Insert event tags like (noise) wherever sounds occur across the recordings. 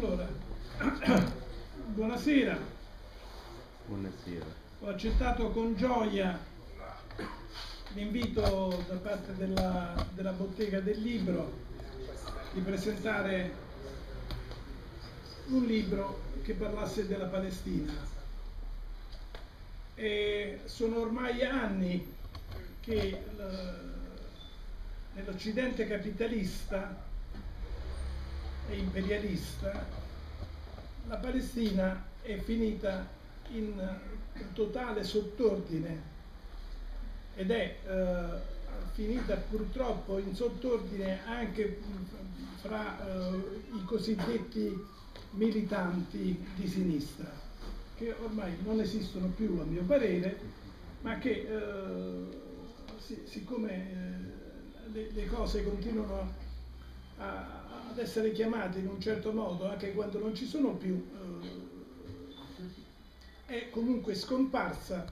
Allora, (clears throat) buonasera. Buonasera. Ho accettato con gioia l'invito da parte della, della bottega del libro di presentare un libro che parlasse della Palestina. E sono ormai anni che nell'Occidente capitalista e imperialista, la Palestina è finita in totale sottordine ed è eh, finita purtroppo in sottordine anche fra eh, i cosiddetti militanti di sinistra, che ormai non esistono più a mio parere, ma che eh, si, siccome eh, le, le, cose continuano a, ad essere chiamate in un certo modo anche quando non ci sono più, eh, è comunque scomparsa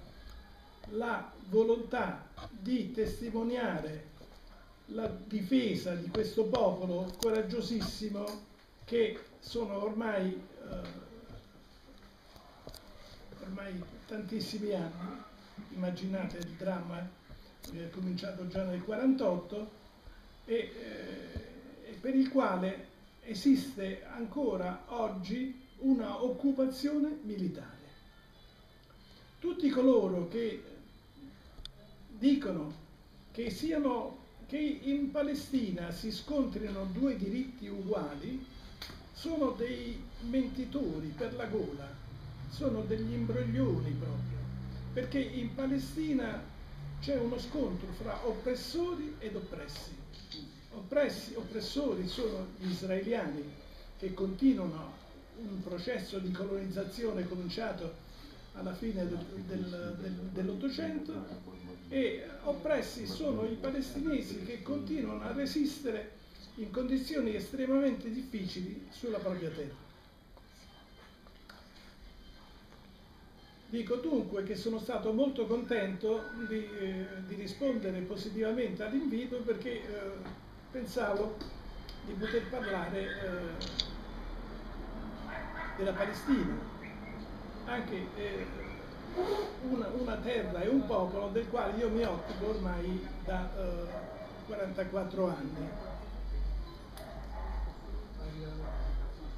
la volontà di testimoniare la difesa di questo popolo coraggiosissimo che sono ormai, eh, ormai tantissimi anni, immaginate il dramma è cominciato già nel 48 e eh, per il quale esiste ancora oggi una occupazione militare. Tutti coloro che dicono che, siano, che in Palestina si scontrino due diritti uguali sono dei mentitori per la gola, sono degli imbroglioni proprio, perché in Palestina c'è uno scontro fra oppressori ed oppressi oppressi, oppressori sono gli israeliani che continuano un processo di colonizzazione cominciato alla fine del, del, del, dell'Ottocento e oppressi sono i palestinesi che continuano a resistere in condizioni estremamente difficili sulla propria terra. Dico dunque che sono stato molto contento di, eh, di rispondere positivamente all'invito perché eh, pensavo di poter parlare eh, della Palestina, anche eh, una, una, terra e un popolo del quale io mi occupo ormai da eh, 44 anni.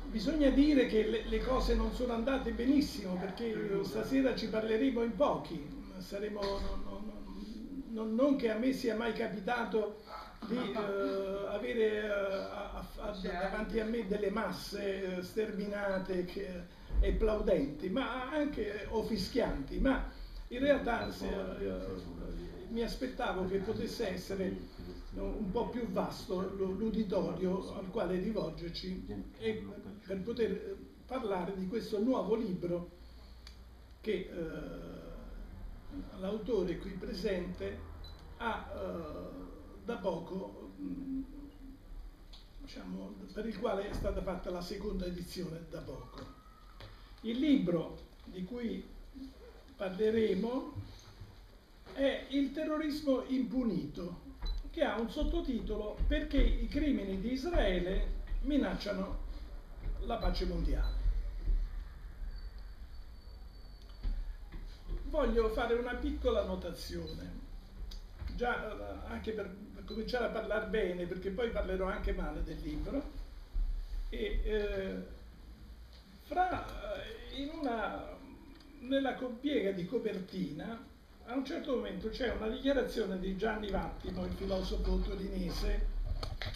Bisogna dire che le, le, cose non sono andate benissimo perché stasera ci parleremo in pochi, saremo, non, non, non che a me sia mai capitato di uh, avere uh, a, a, davanti a me delle masse uh, sterminate che, e plaudenti, ma anche o fischianti, ma in realtà se, mi aspettavo che potesse essere un po' più vasto l'uditorio al quale rivolgerci e per poter parlare di questo nuovo libro che l'autore qui presente ha da poco, mm, diciamo, per il quale è stata fatta la seconda edizione da poco. Il libro di cui parleremo è Il terrorismo impunito, che ha un sottotitolo Perché i crimini di Israele minacciano la pace mondiale. Voglio fare una piccola notazione, già eh, anche per cominciare a parlare bene, perché poi parlerò anche male del libro, e eh, fra, una, nella piega di copertina, a un certo momento c'è una dichiarazione di Gianni Vattimo, il filosofo torinese,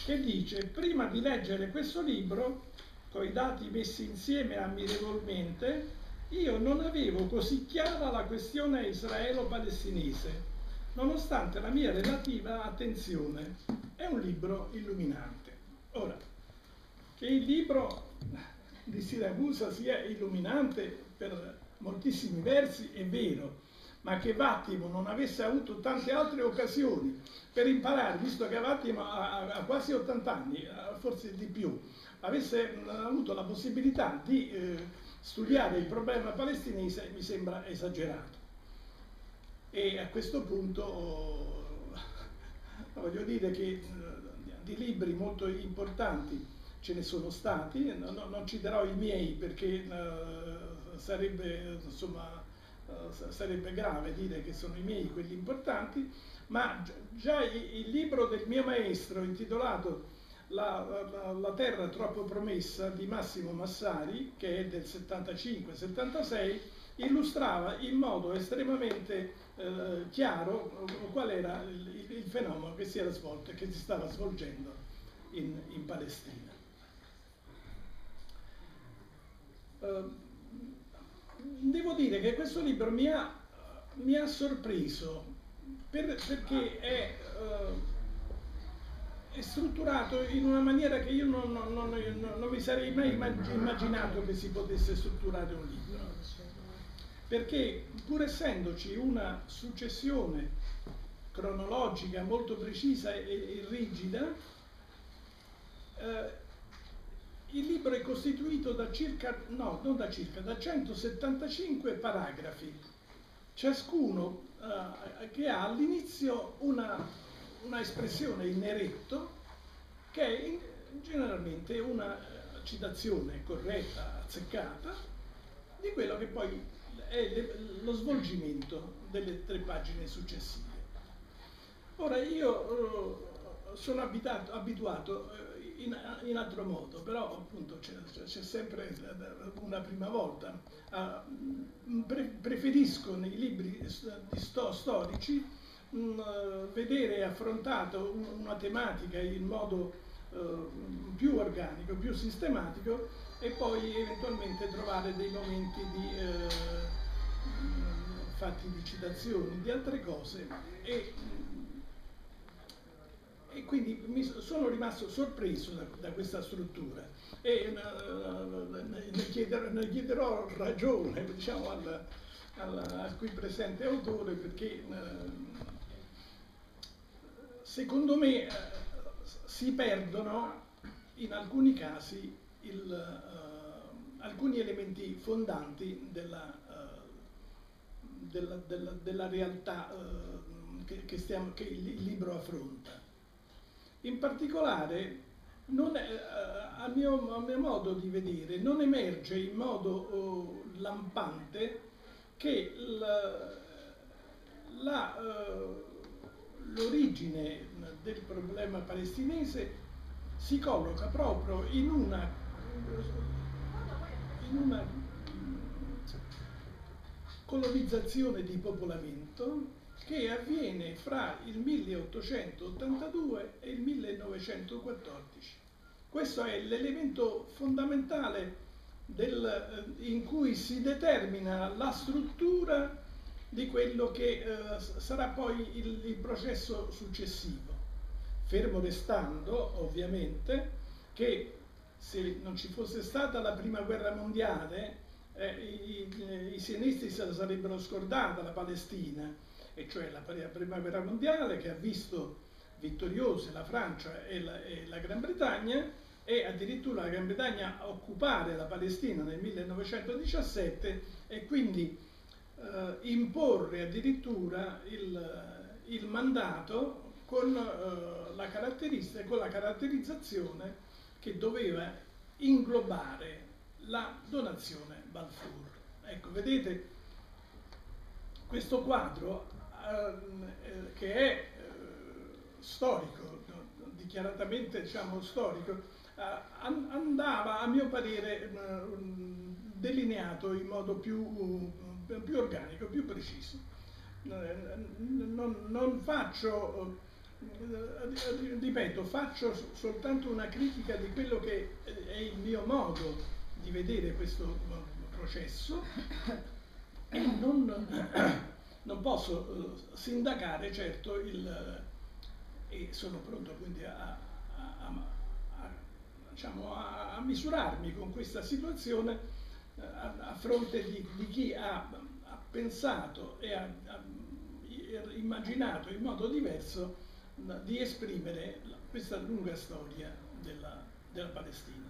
che dice, prima di leggere questo libro, con i dati messi insieme ammirevolmente, io non avevo così chiara la questione israelo-palestinese nonostante la mia relativa attenzione. È un libro illuminante. Ora, che il libro di Siracusa sia illuminante per moltissimi versi è vero, ma che Vattimo non avesse avuto tante altre occasioni per imparare, visto che Vattimo ha, quasi 80 anni, forse di più, avesse avuto la possibilità di eh, studiare il problema palestinese, mi sembra esagerato. E a questo punto voglio dire che di libri molto importanti ce ne sono stati, no, non citerò i miei perché uh, sarebbe, insomma, uh, sarebbe grave dire che sono i miei quelli importanti, ma già il libro del mio maestro intitolato la, la, la, terra troppo promessa di Massimo Massari, che è del 75-76, illustrava in modo estremamente eh, chiaro qual era il, il, fenomeno che si era svolto e che si stava svolgendo in, in Palestina. Uh, devo dire che questo libro mi ha, mi ha sorpreso per, perché è, è, strutturato in una maniera che io non, non, non, non mi sarei mai immaginato che si potesse strutturare un libro. Perché pur essendoci una successione cronologica molto precisa e, e rigida, eh, il libro è costituito da circa, no, non da circa, da 175 paragrafi, ciascuno eh, che ha all'inizio una, una, espressione in eretto che è in, generalmente una citazione corretta, azzeccata, di quello che poi è lo svolgimento delle tre pagine successive. Ora io eh, sono abitato, abituato eh, in, in, altro modo, però appunto c'è, sempre una prima volta. Uh, pre, preferisco nei libri sto, storici uh, vedere affrontato una tematica in modo uh, più organico, più sistematico e poi eventualmente trovare dei momenti di eh, fatti di citazioni, di altre cose. E e quindi mi sono rimasto sorpreso da, da questa struttura. E uh, ne, chiederò, ne, chiederò, ragione diciamo, al, al, al, qui presente autore perché uh, secondo me uh, si perdono in alcuni casi il, alcuni elementi fondanti della, della, della, della realtà che, che, stiamo, che il libro affronta. In particolare, è, eh, a, mio, a, mio, modo di vedere, non emerge in modo oh, lampante che uh, l'origine del problema palestinese si colloca proprio in una, una colonizzazione di popolamento che avviene fra il 1882 e il 1914. Questo è l'elemento fondamentale del, eh, in cui si determina la struttura di quello che eh, sarà poi il, il, processo successivo. Fermo restando, ovviamente, che se non ci fosse stata la prima guerra mondiale, eh, i, i, sionisti se sarebbero scordata la Palestina. E cioè la prima guerra mondiale che ha visto vittoriose la Francia e la, e la Gran Bretagna e addirittura la Gran Bretagna occupare la Palestina nel 1917 e quindi eh, imporre addirittura il, il mandato con, eh, la con la caratterizzazione che doveva inglobare la donazione Balfour. Ecco, vedete, questo quadro eh, che è eh, storico, dichiaratamente diciamo, storico, eh, andava a mio parere delineato in modo più, più organico, più preciso. Non, non faccio, ripeto, faccio soltanto una critica di quello che è il mio modo di vedere questo processo e non non posso uh, sindacare certo il, e sono pronto quindi a, a, a, diciamo, a misurarmi con questa situazione a, fronte di, di chi ha, pensato e ha, immaginato in modo diverso di esprimere questa lunga storia della, della Palestina.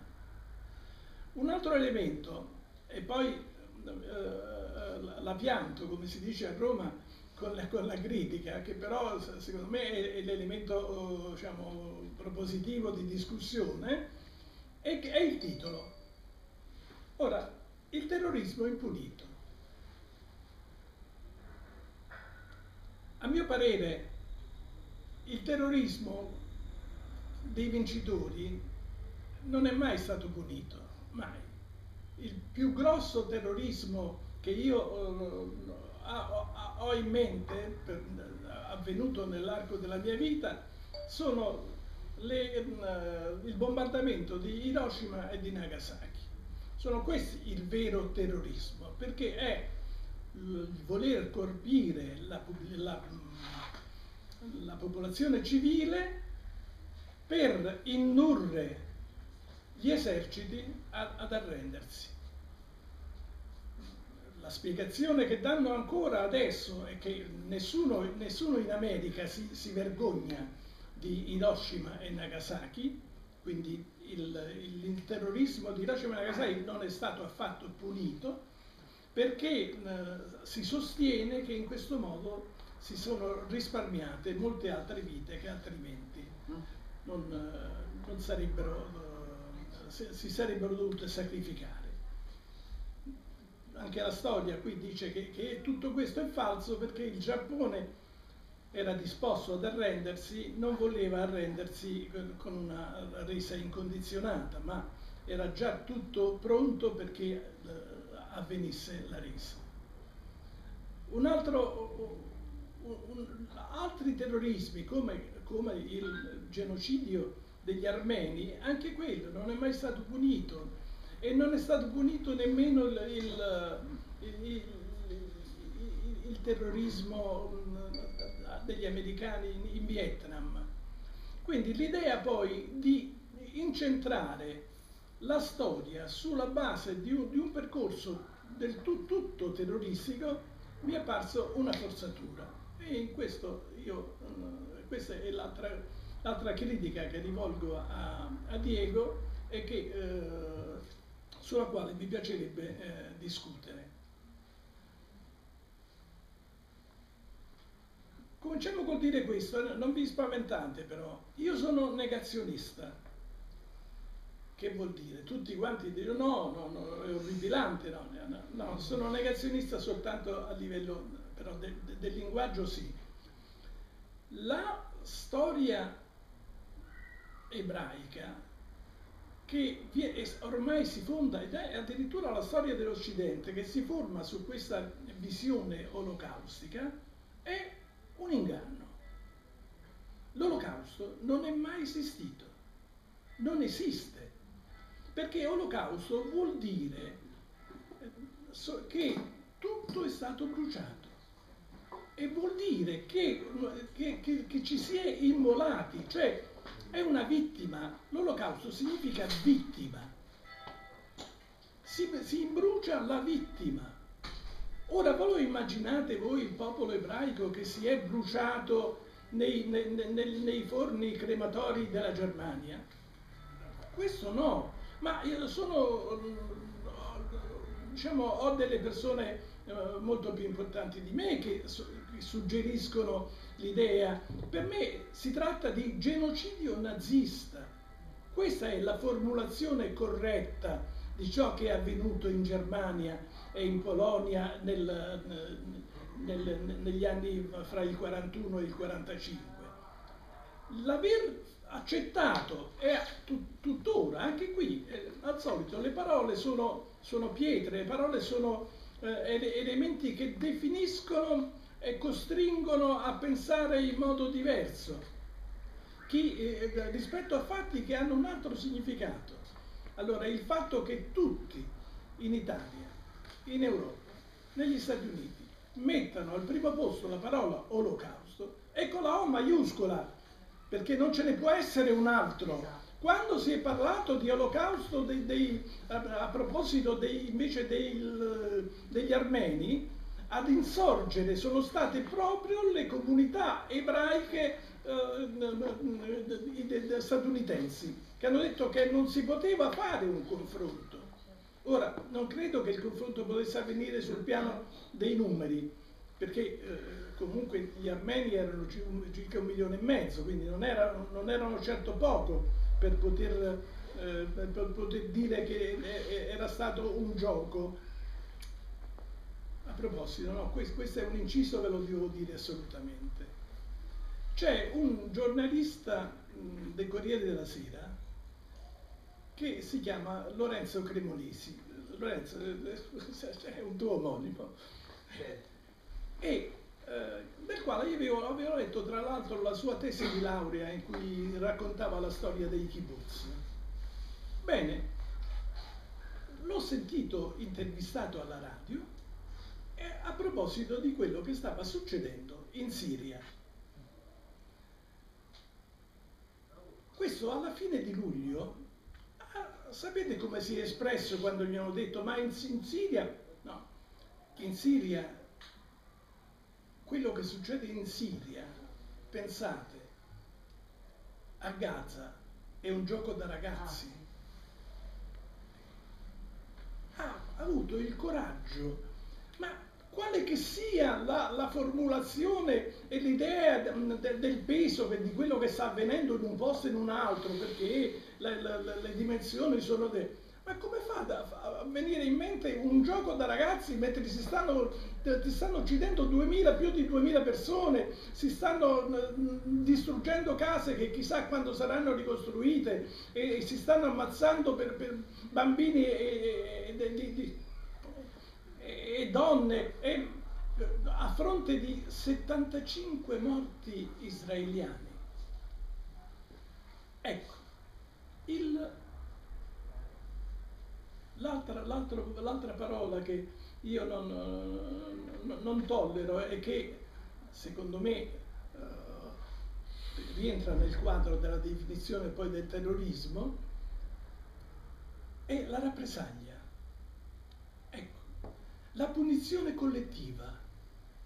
Un altro elemento, e poi eh, la pianto, come si dice a Roma, con la, con la, critica, che però secondo me è, è l'elemento diciamo, propositivo di discussione, è, è il titolo. Ora, il terrorismo impunito. A mio parere, il terrorismo dei vincitori non è mai stato punito, mai. Il più grosso terrorismo che io uh, ho in mente, avvenuto nell'arco della mia vita, sono le, uh, il bombardamento di Hiroshima e di Nagasaki. Sono questi il vero terrorismo, perché è voler colpire la, la, la popolazione civile per indurre gli eserciti ad arrendersi. La spiegazione che danno ancora adesso è che nessuno, nessuno in America si, si, vergogna di Hiroshima e Nagasaki, quindi il, il, il, terrorismo di Hiroshima e Nagasaki non è stato affatto punito, perché eh, si sostiene che in questo modo si sono risparmiate molte altre vite che altrimenti non, eh, non sarebbero si sarebbero dovute sacrificare. Anche la storia qui dice che, che tutto questo è falso perché il Giappone era disposto ad arrendersi, non voleva arrendersi con una resa incondizionata, ma era già tutto pronto perché eh, avvenisse la resa. Un altro, altri terrorismi come, come il genocidio degli armeni, anche quello non è mai stato punito e non è stato punito nemmeno il, il, il, il terrorismo mm, degli americani in, in Vietnam. Quindi l'idea poi di incentrare la storia sulla base di un, di un percorso del tu, tutto terroristico mi è apparso una forzatura e in questo io, mm, questa è l'altra critica che rivolgo a, a Diego è che, eh, sulla quale mi piacerebbe eh, discutere. Cominciamo col dire questo, non vi spaventate però, io sono negazionista. Che vuol dire? Tutti quanti dicono no, no, no è orribilante, no, no, no, sono negazionista soltanto a livello però de, de, del linguaggio sì. La storia ebraica che ormai si fonda, ed è addirittura la storia dell'Occidente che si forma su questa visione olocaustica, è un inganno. L'olocausto non è mai esistito, non esiste, perché olocausto vuol dire eh, che tutto è stato bruciato e vuol dire che, che, che, che ci si è immolati, cioè è una vittima. L'olocausto significa vittima. Si, si imbrucia la vittima. Ora voi immaginate voi il popolo ebraico che si è bruciato nei, nei, nei, nei forni crematori della Germania? Questo no, ma sono, diciamo, ho delle persone eh, molto più importanti di me che suggeriscono l'idea. Per me si tratta di genocidio nazista. Questa è la formulazione corretta di ciò che è avvenuto in Germania e in Polonia nel, nel, negli anni fra il 41 e il 45. L'aver accettato e tuttora, anche qui, eh, al solito, le parole sono, sono pietre, le parole sono eh, elementi che definiscono e costringono a pensare in modo diverso chi, eh, rispetto a fatti che hanno un altro significato. Allora il fatto che tutti in Italia, in Europa, negli Stati Uniti mettano al primo posto la parola olocausto e con la O maiuscola, perché non ce ne può essere un altro. Quando si è parlato di olocausto dei, dei, a, a, proposito dei, invece degli armeni, ad insorgere sono state proprio le comunità ebraiche eh, statunitensi che hanno detto che non si poteva fare un confronto. Ora, non credo che il confronto potesse avvenire sul piano dei numeri, perché eh, comunque gli armeni erano circa un milione e mezzo, quindi non erano, non erano certo poco per poter eh, eh, per poter dire che era stato un gioco. A proposito, no, questo, questo è un inciso, ve lo devo dire assolutamente. C'è un giornalista mh, del Corriere della Sera che si chiama Lorenzo Cremolisi. Lorenzo (laughs) è un tuo omonimo. E eh, del quale io avevo, avevo, letto tra l'altro la sua tesi di laurea in cui raccontava la storia dei kibbutz. Bene, l'ho sentito intervistato alla radio a proposito di quello che stava succedendo in Siria. Questo alla fine di luglio, ah, sapete come si è espresso quando gli hanno detto ma in, in Siria, no, in Siria quello che succede in Siria, pensate, a Gaza è un gioco da ragazzi. Ha avuto il coraggio, ma quale che sia la, la formulazione e l'idea de, de, del peso di quello che sta avvenendo in un posto e in un altro, perché le, le, le dimensioni sono... De, ma come fa a venire in mente un gioco da ragazzi mentre si stanno, si stanno uccidendo 2000, più di 2000 persone, si stanno distruggendo case che chissà quando saranno ricostruite e, si stanno ammazzando per, per bambini e, e, e donne e, a fronte di 75 morti israeliani. Ecco, L'altra, l'altra, parola che io non, non, tollero e che secondo me eh, rientra nel quadro della definizione poi del terrorismo è la rappresaglia. La punizione collettiva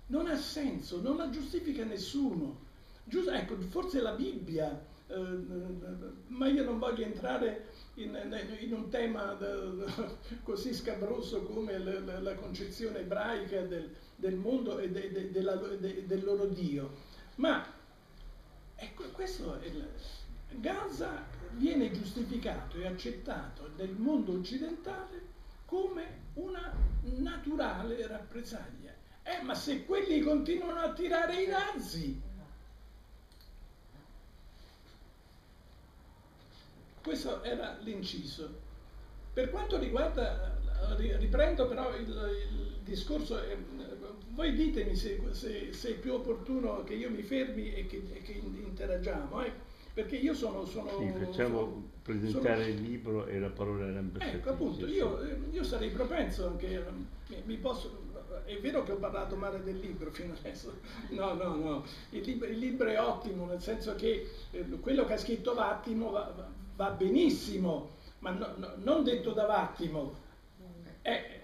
non ha senso, non la giustifica nessuno. Giusto, ecco, forse la Bibbia, eh, ma io non voglio entrare in, in un tema (laughs) così scabroso come la, la concezione ebraica del, del mondo e de, de, de, del loro Dio. Ma ecco, questo è il, Gaza viene giustificato e accettato nel mondo occidentale come una naturale rappresaglia. Eh, ma se quelli continuano a tirare i razzi, Questo era l'inciso. Per quanto riguarda, riprendo però il, il discorso, eh, voi ditemi se, se, se, è più opportuno che io mi fermi e che, e che interagiamo, eh? Perché io sono... sono sì, facciamo sono, presentare sono, il libro e la parola era Ecco, appunto, io, io, sarei propenso anche, mi, mi posso, è vero che ho parlato male del libro fino adesso, no, no, no, il libro, il libro è ottimo, nel senso che eh, quello che ha scritto Vattimo va, va benissimo, ma no, no, non detto da Vattimo, eh,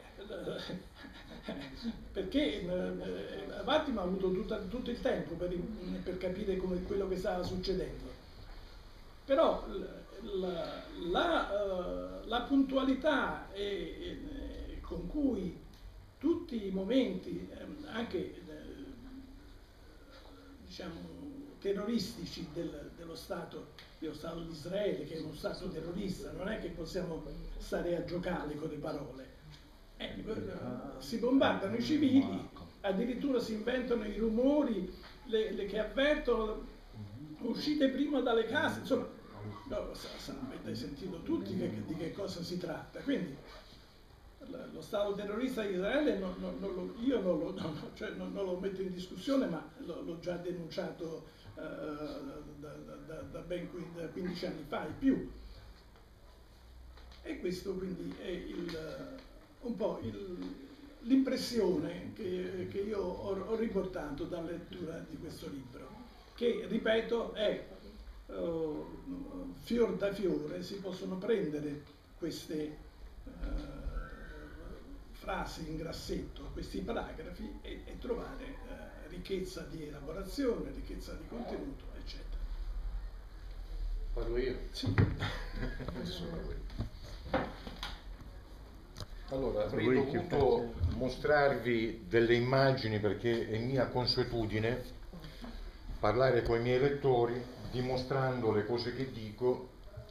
perché eh, Vattimo ha avuto tutta, tutto il tempo per, per capire come, quello che stava succedendo. Però la, la, uh, la puntualità e, e, con cui tutti i momenti, eh, anche eh, diciamo, terroristici del, dello, Stato, dello Stato di Israele, che è uno Stato terrorista, non è che possiamo stare a giocare con le parole. Eh, si bombardano i civili, addirittura si inventano i rumori le, le che avvertono uscite prima dalle case, insomma, no, avete sentito tutti che, di che cosa si tratta. Quindi lo Stato terrorista di Israele non, non, non io non lo, cioè non lo, metto in discussione, ma l'ho già denunciato da, da, da, ben 15 anni fa e più. E questo quindi è il, un po' l'impressione che, che, io ho, ho, riportato dalla lettura di questo libro, che ripeto è uh, fior da fiore, si possono prendere queste uh, frasi in grassetto, questi paragrafi e, e trovare uh, ricchezza di elaborazione, ricchezza di contenuto, eccetera. Parlo io? Sì. (laughs) allora, avrei dovuto mostrarvi delle immagini perché è mia consuetudine parlare con i miei lettori dimostrando le cose che dico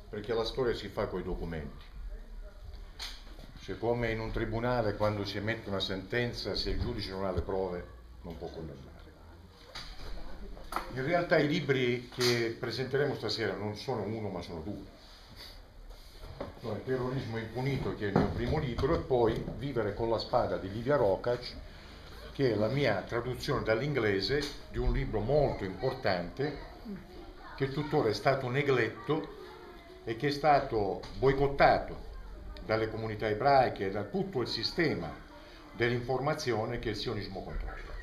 perché la storia si fa con i documenti. Cioè come in un tribunale quando si emette una sentenza, se il giudice non ha le prove non può condannare. In realtà i libri che presenteremo stasera non sono uno ma sono due. Sono il terrorismo impunito che è il mio primo libro e poi Vivere con la spada di Livia Rocac che è la mia traduzione dall'inglese di un libro molto importante che tuttora è stato negletto e che è stato boicottato dalle comunità ebraiche e da tutto il sistema dell'informazione che il sionismo controlla.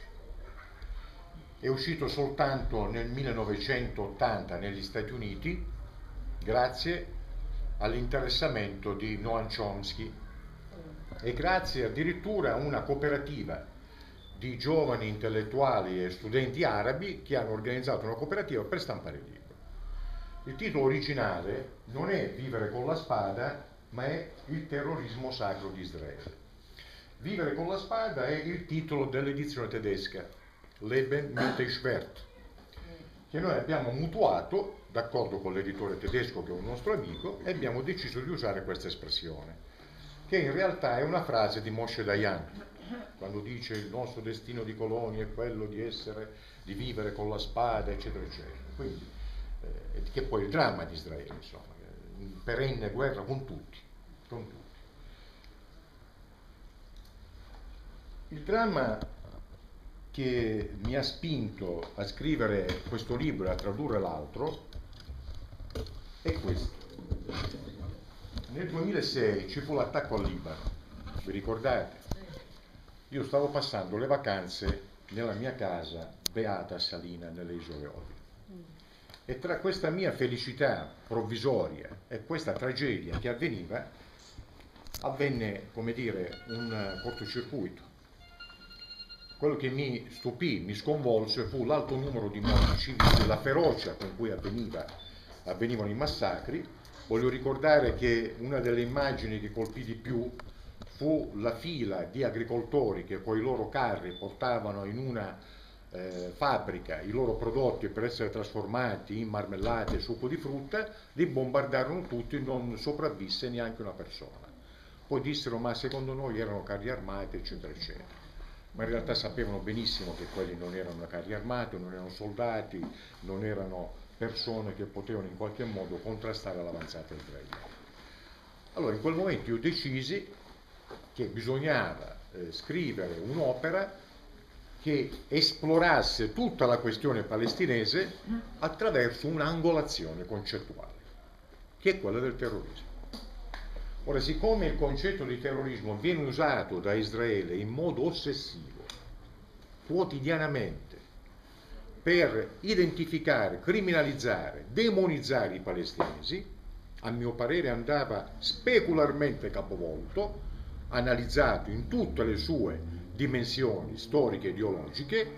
È uscito soltanto nel 1980 negli Stati Uniti grazie all'interessamento di Noam Chomsky e grazie addirittura a una cooperativa di giovani intellettuali e studenti arabi che hanno organizzato una cooperativa per stampare libro. Il titolo originale non è Vivere con la spada, ma è Il terrorismo sacro di Israele. Vivere con la spada è il titolo dell'edizione tedesca, Leben mit Schwert, che noi abbiamo mutuato, d'accordo con l'editore tedesco che è un nostro amico, e abbiamo deciso di usare questa espressione, che in realtà è una frase di Moshe Dayan, quando dice il nostro destino di colonia è quello di essere, di vivere con la spada, eccetera, eccetera. Quindi, eh, che poi è il dramma di Israele, insomma, in perenne guerra con tutti, con tutti. Il dramma che mi ha spinto a scrivere questo libro e a tradurre l'altro è questo. Nel 2006 ci fu l'attacco al Libano, vi ricordate? Io stavo passando le vacanze nella mia casa beata Salina nelle isole Olie. E tra questa mia felicità provvisoria e questa tragedia che avveniva, avvenne, come dire, un cortocircuito. Quello che mi stupì, mi sconvolse fu l'alto numero di morti civili, la ferocia con cui avveniva, avvenivano i massacri. Voglio ricordare che una delle immagini che colpì di più fu la fila di agricoltori che con i loro carri portavano in una eh, fabbrica i loro prodotti per essere trasformati in marmellate e succo di frutta, li bombardarono tutti, non sopravvisse neanche una persona. Poi dissero ma secondo noi erano carri armati, eccetera, eccetera. Ma in realtà sapevano benissimo che quelli non erano carri armati, non erano soldati, non erano persone che potevano in qualche modo contrastare l'avanzata israeliana. Allora in quel momento io decisi che bisognava eh, scrivere un'opera che esplorasse tutta la questione palestinese attraverso un'angolazione concettuale, che è quella del terrorismo. Ora, siccome il concetto di terrorismo viene usato da Israele in modo ossessivo, quotidianamente, per identificare, criminalizzare, demonizzare i palestinesi, a mio parere andava specularmente capovolto, analizzato in tutte le sue dimensioni storiche e ideologiche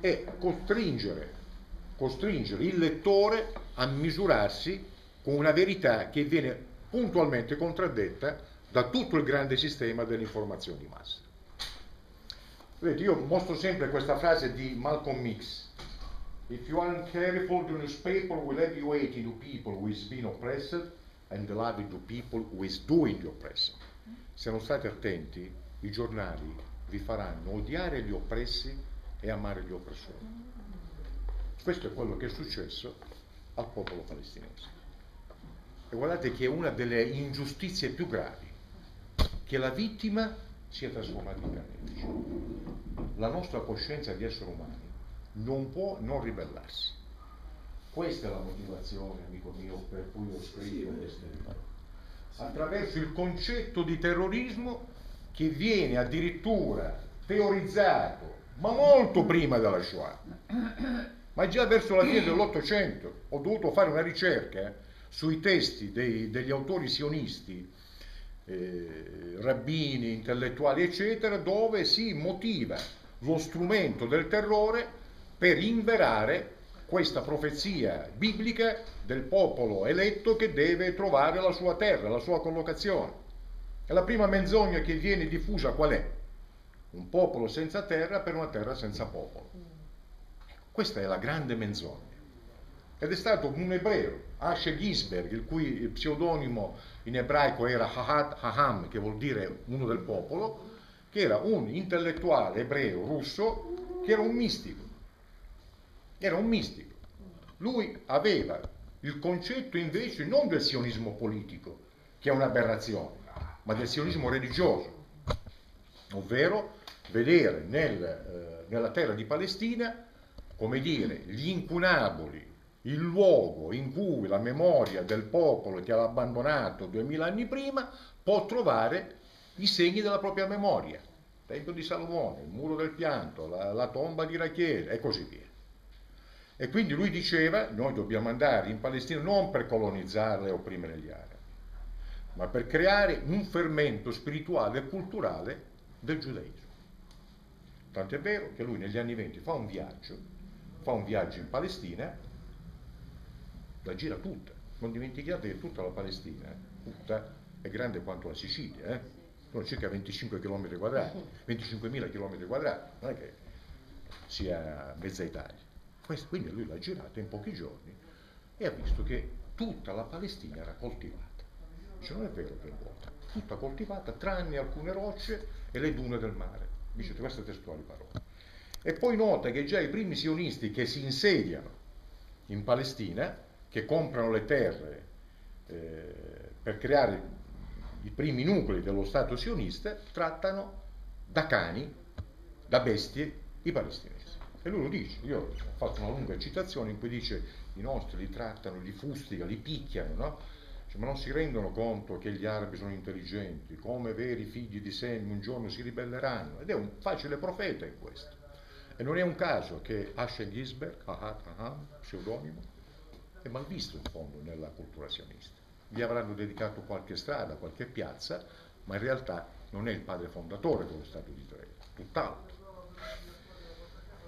e costringere, costringere il lettore a misurarsi con una verità che viene puntualmente contraddetta da tutto il grande sistema dell'informazione di massa. Vedete, io mostro sempre questa frase di Malcolm X. If you aren't careful, the newspaper will have you hating the people who is being oppressed and loving the people who is doing the oppressing se non state attenti, i giornali vi faranno odiare gli oppressi e amare gli oppressori. Questo è quello che è successo al popolo palestinese. E guardate che è una delle ingiustizie più gravi, che la vittima sia trasformata in carnefice. La nostra coscienza di essere umani non può non ribellarsi. Questa è la motivazione, amico mio, per cui ho scritto queste libro attraverso il concetto di terrorismo che viene addirittura teorizzato, ma molto prima della Shoah, ma già verso la fine dell'Ottocento. Ho dovuto fare una ricerca sui testi dei, degli autori sionisti, eh, rabbini, intellettuali, eccetera, dove si motiva lo strumento del terrore per inverare questa profezia biblica del popolo eletto che deve trovare la sua terra, la sua collocazione. La prima menzogna che viene diffusa qual è? Un popolo senza terra per una terra senza popolo. Questa è la grande menzogna. ed è stato un ebreo, Asher Gisberg, il cui pseudonimo in ebraico era Hahat Haham, che vuol dire uno del popolo, che era un intellettuale ebreo russo che era un mistico. Era un mistico. Lui aveva il concetto invece non del sionismo politico, che è un'aberrazione, ma del sionismo religioso, ovvero vedere nel, eh, nella terra di Palestina, come dire, gli incunaboli, il luogo in cui la memoria del popolo che l'ha abbandonato duemila anni prima può trovare i segni della propria memoria. Tempio di Salomone, il muro del pianto, la, la tomba di Rachele e così via. E quindi lui diceva, noi dobbiamo andare in Palestina non per colonizzarla e opprimere gli arabi, ma per creare un fermento spirituale e culturale del giudaismo. Tant'è vero che lui negli anni venti fa un viaggio, fa un viaggio in Palestina, la gira tutta. Non dimenticate che tutta la Palestina, tutta, è grande quanto la Sicilia, eh? sono circa 25 km quadrati, (laughs) 25.000 km quadrati, non è che sia mezza Italia. Quindi lui l'ha girata in pochi giorni e ha visto che tutta la Palestina era coltivata. Dice non è vero che è vuota, tutta coltivata tranne alcune rocce e le dune del mare. Dice queste testuali parole. E poi nota che già i primi sionisti che si insediano in Palestina, che comprano le terre eh, per creare i primi nuclei dello Stato sionista trattano da cani, da bestie, i palestinesi. E lui lo dice, io ho fatto una lunga citazione in cui dice i nostri li trattano, li fustigano, li picchiano, no? Cioè, ma non si rendono conto che gli arabi sono intelligenti, come veri figli di Sem un giorno si ribelleranno. Ed è un facile profeta in questo. E non è un caso che Hashem Gisberg, Ahat Aham, pseudonimo, è mal visto in fondo nella cultura sionista gli avranno dedicato qualche strada, qualche piazza, ma in realtà non è il padre fondatore dello Stato di Israele, tutt'altro.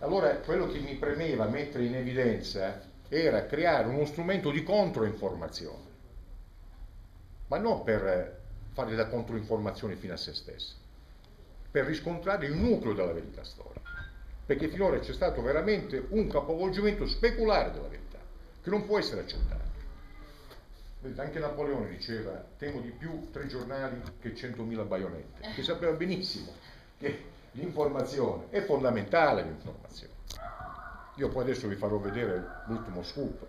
Allora quello che mi premeva mettere in evidenza era creare uno strumento di controinformazione, ma non per fare da controinformazione fino a se stessa, per riscontrare il nucleo della verità storica, perché finora c'è stato veramente un capovolgimento speculare della verità, che non può essere accettato. Anche Napoleone diceva temo di più tre giornali che centomila baionette, che sapeva benissimo che l'informazione è fondamentale l'informazione. Io poi adesso vi farò vedere l'ultimo scoop,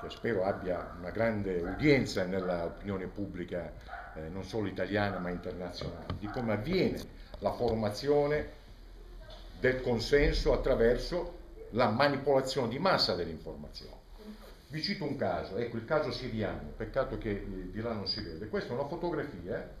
che spero abbia una grande udienza nell'opinione pubblica, eh, non solo italiana ma internazionale, di come avviene la formazione del consenso attraverso la manipolazione di massa dell'informazione. Vi cito un caso, ecco il caso siriano, peccato che eh, di là non si vede. Questa è una fotografia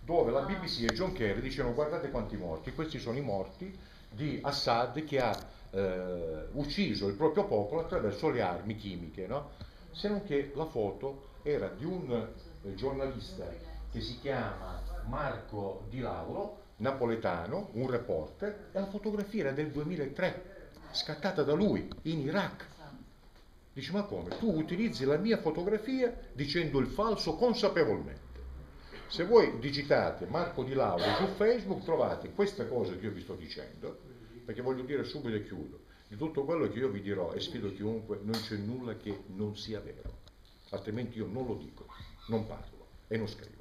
dove la BBC e John Kerry dicono guardate quanti morti, questi sono i morti di Assad che ha eh, ucciso il proprio popolo attraverso le armi chimiche, no? se non che la foto era di un eh, giornalista che si chiama Marco Di Lauro, napoletano, un reporter, e la fotografia era del 2003, scattata da lui in Iraq. Dice, ma come? Tu utilizzi la mia fotografia dicendo il falso consapevolmente. Se voi digitate Marco Di Lauro su Facebook trovate queste cose che io vi sto dicendo, perché voglio dire subito e chiudo, di tutto quello che io vi dirò e sfido chiunque, non c'è nulla che non sia vero, altrimenti io non lo dico, non parlo e non scrivo.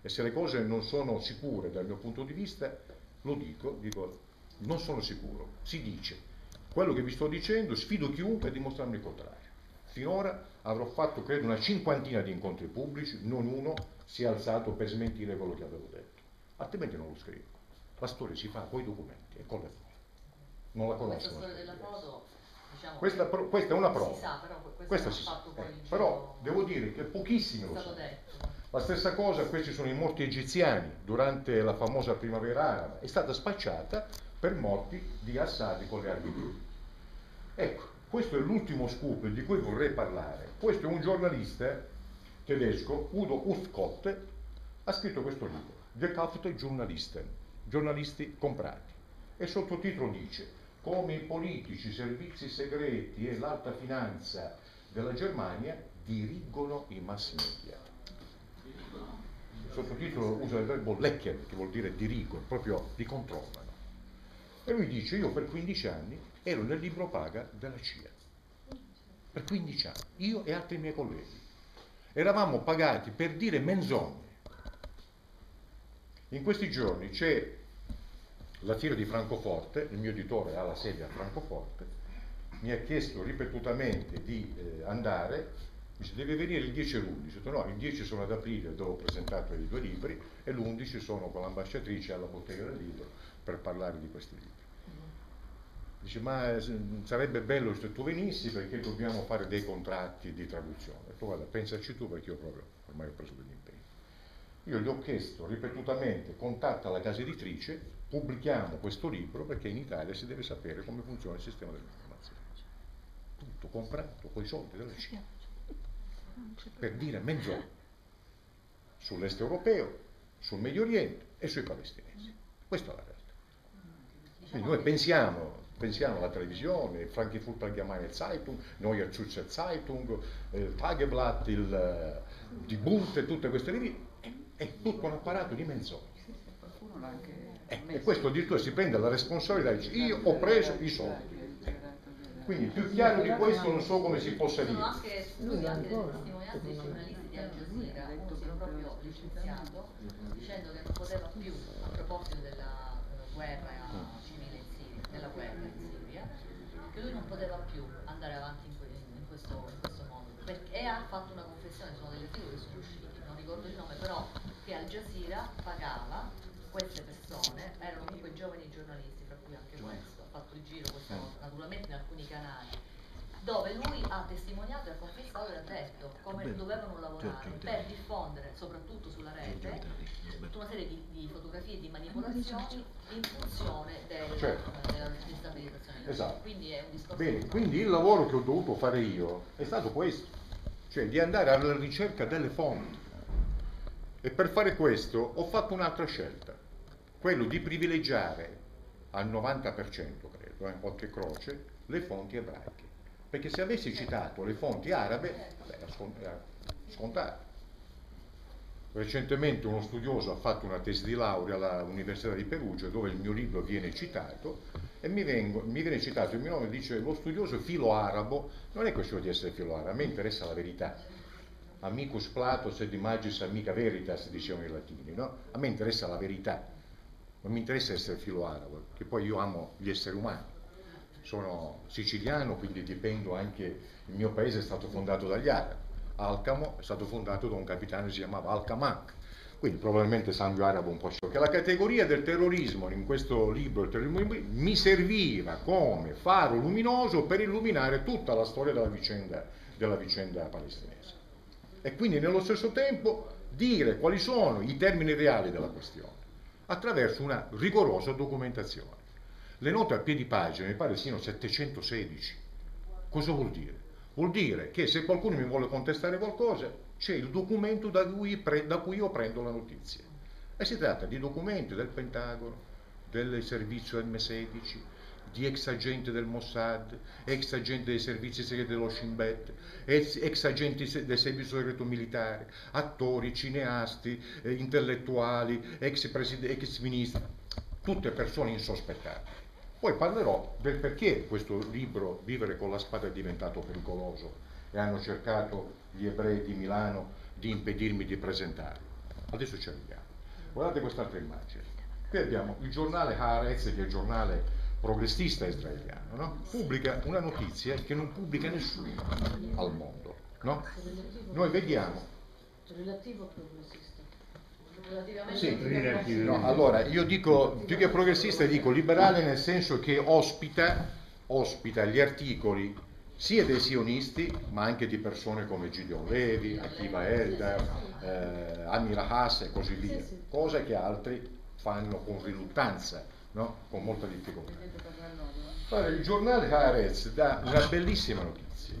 E se le cose non sono sicure dal mio punto di vista, lo dico, dico non sono sicuro, si dice. Quello che vi sto dicendo, sfido chiunque a dimostrarmi il contrario. Finora avrò fatto credo una cinquantina di incontri pubblici, non uno si è alzato per smentire quello che avevo detto, altrimenti non lo scrivo. La storia si fa con i documenti e con le foto. Non la conosco. Questa storia della foto, diciamo, questa, questa, è una prova. Sa, però, questa si sa. Eh, però devo dire che pochissimi lo sanno. La stessa cosa, questi sono i morti egiziani durante la famosa primavera araba, è stata spacciata per morti di Assad con le armi. Ecco, questo è l'ultimo scoop di cui vorrei parlare. Questo è un giornalista tedesco, Udo Uthkott, ha scritto questo libro, Gekaufte Journalisten, giornalisti comprati. E sottotitolo dice come i politici, i servizi segreti e l'alta finanza della Germania dirigono i mass media. Il sottotitolo usa il verbo lecken, che vuol dire dirigono, proprio li controllano. E lui dice, io per 15 anni ero nel libro paga della CIA. per 15 anni, io e altri miei colleghi. Eravamo pagati per dire menzogne. In questi giorni c'è la fiera di Francoforte, il mio editore ha la sede a Francoforte, mi ha chiesto ripetutamente di eh, andare, mi dice devi venire il 10 e l'11, ho detto no, il 10 sono ad aprile dove ho presentato i due libri e l'11 sono con l'ambasciatrice alla bottega del libro per parlare di questi libri. Dice ma eh, sarebbe bello se tu venissi perché dobbiamo fare dei contratti di traduzione. Ho detto guarda pensaci tu perché io proprio ormai ho preso degli impegni. Io gli ho chiesto ripetutamente contatta la casa editrice, pubblichiamo questo libro perché in Italia si deve sapere come funziona il sistema dell'informazione. Tutto comprato con i soldi della Cina. Per dire mezz'ora sull'est europeo, sul Medio Oriente e sui palestinesi. Questa è la realtà. Quindi noi pensiamo pensiamo alla televisione, Frankfurter Allgemeine Zeitung, Neue Zürcher Zeitung, il eh, Tageblatt, il eh, Die Bund e tutte queste riviste, è, tutto un apparato di menzogne. Eh, e questo addirittura si prende la responsabilità e dice io ho preso i soldi. Quindi più chiaro di questo non so come si possa dire. Anche studi anche delle testimonianze dei giornalisti di Al Jazeera, uno si è proprio licenziato dicendo che non poteva più, a proposito della guerra nella guerra in Siria, che lui non poteva più andare avanti in, in, questo, in questo, modo perché, ha fatto una confessione, sono delle figure che sono uscite, non ricordo il nome, però che Al Jazeera pagava queste persone, erano comunque giovani giornalisti, fra cui anche questo, ha fatto il giro questa cosa, naturalmente in alcuni canali, dove lui ha testimoniato e ha confessato e ha detto come Beh, dovevano lavorare per diffondere, soprattutto sulla rete, tutta una serie di, di fotografie e di manipolazioni in funzione del, certo. della destabilizzazione. Esatto. Quindi è un discorso. Bene, quindi il lavoro che ho dovuto fare io è stato questo, cioè di andare alla ricerca delle fonti. E per fare questo ho fatto un'altra scelta, quello di privilegiare al 90% credo, eh, oltre croce, le fonti ebraiche perché se avessi citato le fonti arabe, beh, era scontato. Recentemente uno studioso ha fatto una tesi di laurea all'Università di Perugia dove il mio libro viene citato e mi, vengo, mi viene citato il mio nome dice lo studioso filo arabo non è questione di essere filo arabo, a me interessa la verità. Amicus Platos ed magis amica veritas dicevano i latini, no? A me interessa la verità, non mi interessa essere filo arabo, che poi io amo gli esseri umani sono siciliano, quindi dipendo anche, il mio paese è stato fondato dagli arabi, Alcamo è stato fondato da un capitano che si chiamava Alcamanc, quindi probabilmente sangue arabo un po' sciocco. La categoria del terrorismo in questo libro, il terrorismo, mi serviva come faro luminoso per illuminare tutta la storia della vicenda, della vicenda palestinese. E quindi nello stesso tempo dire quali sono i termini reali della questione attraverso una rigorosa documentazione. Le note a piedi pagina mi pare siano 716. Cosa vuol dire? Vuol dire che se qualcuno mi vuole contestare qualcosa, c'è il documento da cui, pre- da cui io prendo la notizia. E si tratta di documenti del Pentagono, del servizio M16, di ex agenti del Mossad, ex agenti dei servizi segreti dello Shin ex, agenti del servizio segreto militare, attori, cineasti, eh, intellettuali, ex, ex ministri, tutte persone insospettate. Poi parlerò del perché questo libro, Vivere con la spada, è diventato pericoloso e hanno cercato gli ebrei di Milano di impedirmi di presentarlo. Adesso ci arriviamo. Guardate quest'altra immagine. Qui abbiamo il giornale Haaretz, che è il giornale progressista israeliano, no? pubblica una notizia che non pubblica nessuno al mondo. No? Noi vediamo... Relativo progressista. Sì, no, allora io dico più che progressista dico liberale nel senso che ospita, ospita gli articoli sia dei sionisti ma anche di persone come Gideon Levi, Akiva Eldar, eh, Amira Haas e così via, cosa che altri fanno con riluttanza, no? con molta difficoltà. Allora, il giornale Haaretz dà una bellissima notizia,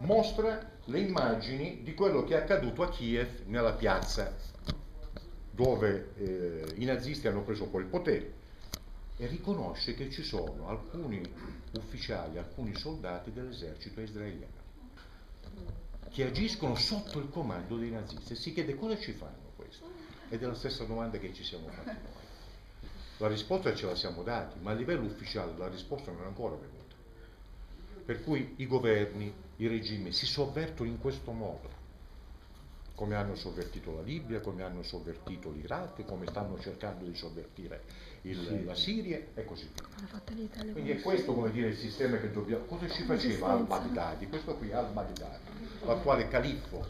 mostra le immagini di quello che è accaduto a Kiev nella piazza dove eh, i nazisti hanno preso poi il potere e riconosce che ci sono alcuni ufficiali, alcuni soldati dell'esercito israeliano che agiscono sotto il comando dei nazisti e si chiede cosa ci fanno questo. Ed è la stessa domanda che ci siamo fatti noi. La risposta ce la siamo dati, ma a livello ufficiale la risposta non è ancora venuta. Per cui i governi, i regimi si sovvertono in questo modo come hanno sovvertito la Libia, come hanno sovvertito l'Iraq, come stanno cercando di sovvertire il, la Siria e così via. Quindi è questo come dire il sistema che dobbiamo... Cosa ci faceva al-Baghdadi? Questo qui al-Baghdadi, l'attuale califfo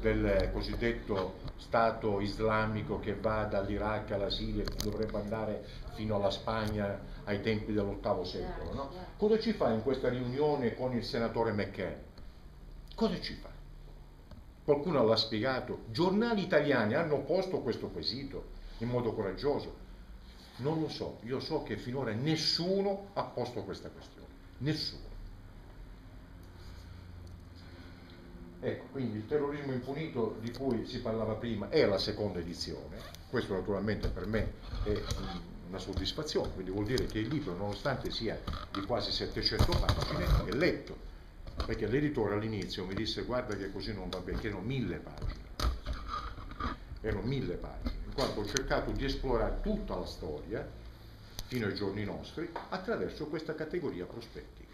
del cosiddetto Stato islamico che va dall'Iraq alla Siria e dovrebbe andare fino alla Spagna ai tempi dell'ottavo secolo. No? Cosa ci fa in questa riunione con il senatore McCain? Cosa ci fa? Qualcuno l'ha spiegato. Giornali italiani hanno posto questo quesito in modo coraggioso. Non lo so, io so che finora nessuno ha posto questa questione. Nessuno. Ecco, quindi il terrorismo impunito di cui si parlava prima è la seconda edizione. Questo naturalmente per me è una soddisfazione, quindi vuol dire che il libro, nonostante sia di quasi 700 pagine, è letto perché l'editore all'inizio mi disse guarda che così non va bene, che erano mille pagine, erano mille pagine, in quanto ho cercato di esplorare tutta la storia fino ai giorni nostri attraverso questa categoria prospettica.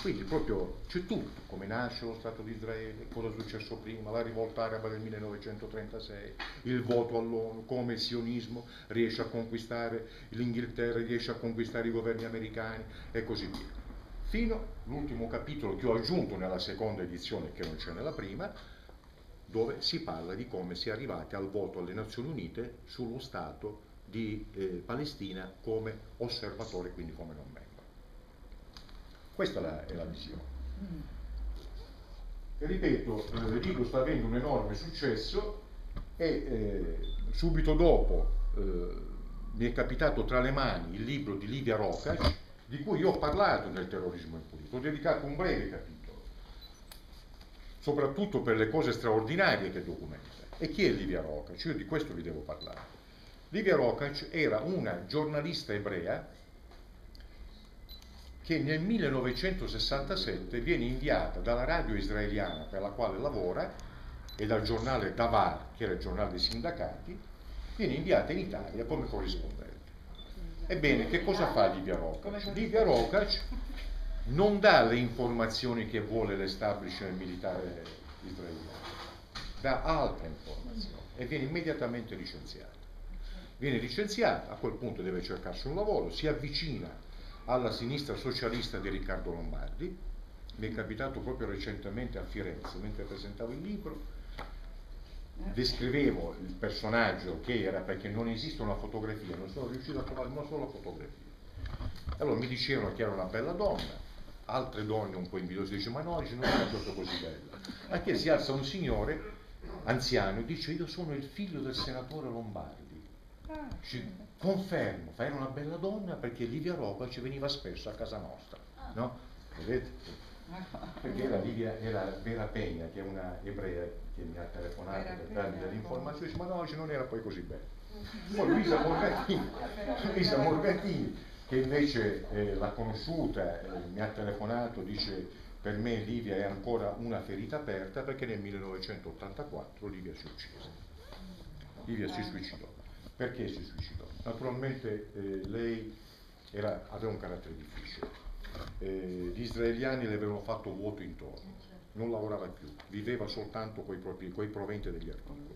Quindi proprio c'è tutto, come nasce lo Stato di Israele, cosa è successo prima, la rivolta araba del 1936, il voto all'ONU, come il sionismo riesce a conquistare l'Inghilterra, riesce a conquistare i governi americani e così via fino all'ultimo capitolo che ho aggiunto nella seconda edizione che non c'è nella prima, dove si parla di come si è arrivati al voto alle Nazioni Unite sullo Stato di eh, Palestina come osservatore, quindi come non membro. Questa è la, è la visione. E ripeto, eh, libro sta avendo un enorme successo e eh, subito dopo eh, mi è capitato tra le mani il libro di Livia Rocac, di cui io ho parlato nel terrorismo impunito, ho dedicato un breve capitolo, soprattutto per le cose straordinarie che documenta. E chi è Livia Rocac? Io di questo vi devo parlare. Livia Rocac era una giornalista ebrea che nel 1967 viene inviata dalla radio israeliana per la quale lavora e dal giornale Davar, che era il giornale dei sindacati, viene inviata in Italia come corrispondente. Ebbene, che cosa fa Livia Rocac? Livia Rocac non dà le informazioni che vuole l'establishment militare israeliano, dà altre informazioni e viene immediatamente licenziata. Viene licenziata, a quel punto deve cercarsi un lavoro, si avvicina alla sinistra socialista di Riccardo Lombardi, mi è capitato proprio recentemente a Firenze mentre presentavo il libro, descrivevo il personaggio che era perché non esiste una fotografia, non sono riuscito a trovare una sola fotografia. Allora mi dicevano che era una bella donna, altre donne un po' invidiose dice ma no, dice, non è proprio così bella. A che si alza un signore anziano e dice io sono il figlio del senatore Lombardi. Ci confermo, era una bella donna perché Livia Roca ci veniva spesso a casa nostra. No? Vedete? perché la Livia era Vera Pegna, che è una ebrea che mi ha telefonato per darmi delle informazioni, ma no, oggi non era poi così bello. (laughs) Poi Luisa Morgatini, (laughs) Luisa Morgatini che invece eh, l'ha conosciuta, eh, mi ha telefonato, dice per me Livia è ancora una ferita aperta perché nel 1984 Livia si uccise. Livia si suicidò. Perché si suicidò? Naturalmente eh, lei era, aveva un carattere difficile eh, gli israeliani le avevano fatto vuoto intorno, non lavorava più, viveva soltanto con i proventi degli articoli.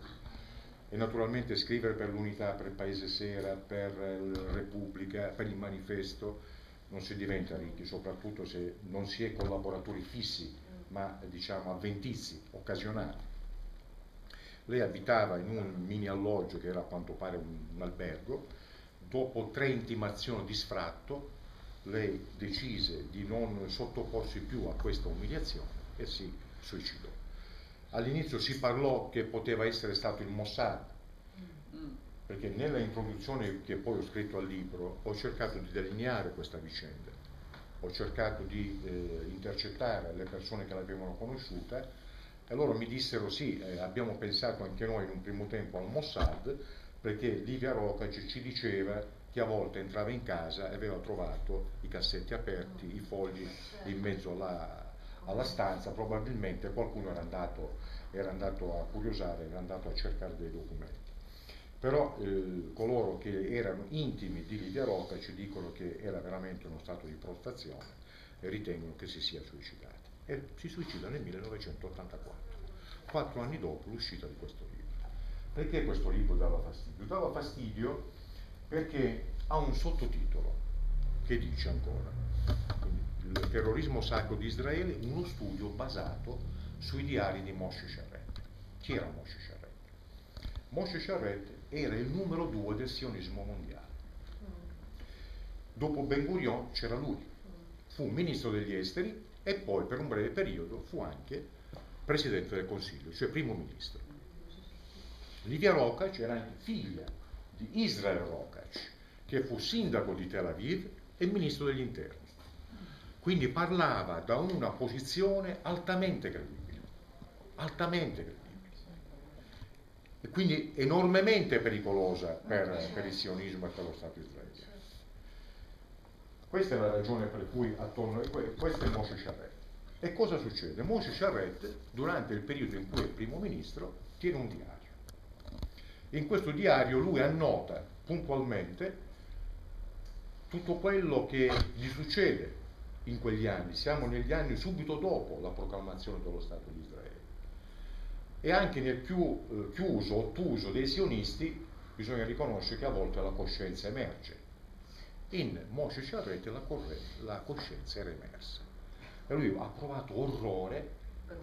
E naturalmente scrivere per l'unità, per il Paese Sera, per Repubblica, per il manifesto, non si diventa ricchi, soprattutto se non si è collaboratori fissi, ma diciamo avventizi, occasionali. Lei abitava in un mini alloggio che era a quanto pare un, un albergo, dopo tre intimazioni di sfratto lei decise di non sottoporsi più a questa umiliazione e si suicidò. All'inizio si parlò che poteva essere stato il Mossad, perché nella introduzione che poi ho scritto al libro ho cercato di delineare questa vicenda, ho cercato di eh, intercettare le persone che l'avevano conosciuta e loro mi dissero sì, eh, abbiamo pensato anche noi in un primo tempo al Mossad perché Livia Rocac ci diceva che a volte entrava in casa e aveva trovato i cassetti aperti, i fogli in mezzo alla, alla stanza, probabilmente qualcuno era andato, era andato, a curiosare, era andato a cercare dei documenti. Però eh, coloro che erano intimi di Livia Rocca ci dicono che era veramente uno stato di prostrazione e ritengono che si sia suicidata. e si suicida nel 1984, quattro anni dopo l'uscita di questo libro. Perché questo libro dava fastidio? Dava fastidio perché ha un sottotitolo che dice ancora, il terrorismo sacro di Israele, uno studio basato sui diari di Moshe Sharet. Chi era Moshe Sharet? Moshe Sharet era il numero due del sionismo mondiale. Dopo Ben Gurion c'era lui, fu ministro degli esteri e poi per un breve periodo fu anche presidente del Consiglio, cioè primo ministro. Livia Rokac era figlia di Israel Rokac, che fu sindaco di Tel Aviv e ministro degli interni. Quindi parlava da una posizione altamente credibile, altamente credibile. E quindi enormemente pericolosa per, per il sionismo e per lo Stato israeliano. Questa è la ragione per cui attorno a questo è Moshe Charret. E cosa succede? Moshe Charret, durante il periodo in cui è primo ministro, tiene un diario. In questo diario lui annota puntualmente tutto quello che gli succede in quegli anni, siamo negli anni subito dopo la proclamazione dello Stato di Israele. E anche nel più eh, chiuso, ottuso dei sionisti bisogna riconoscere che a volte la coscienza emerge. In Moshe Charret la, la coscienza era emersa. E lui ha provato orrore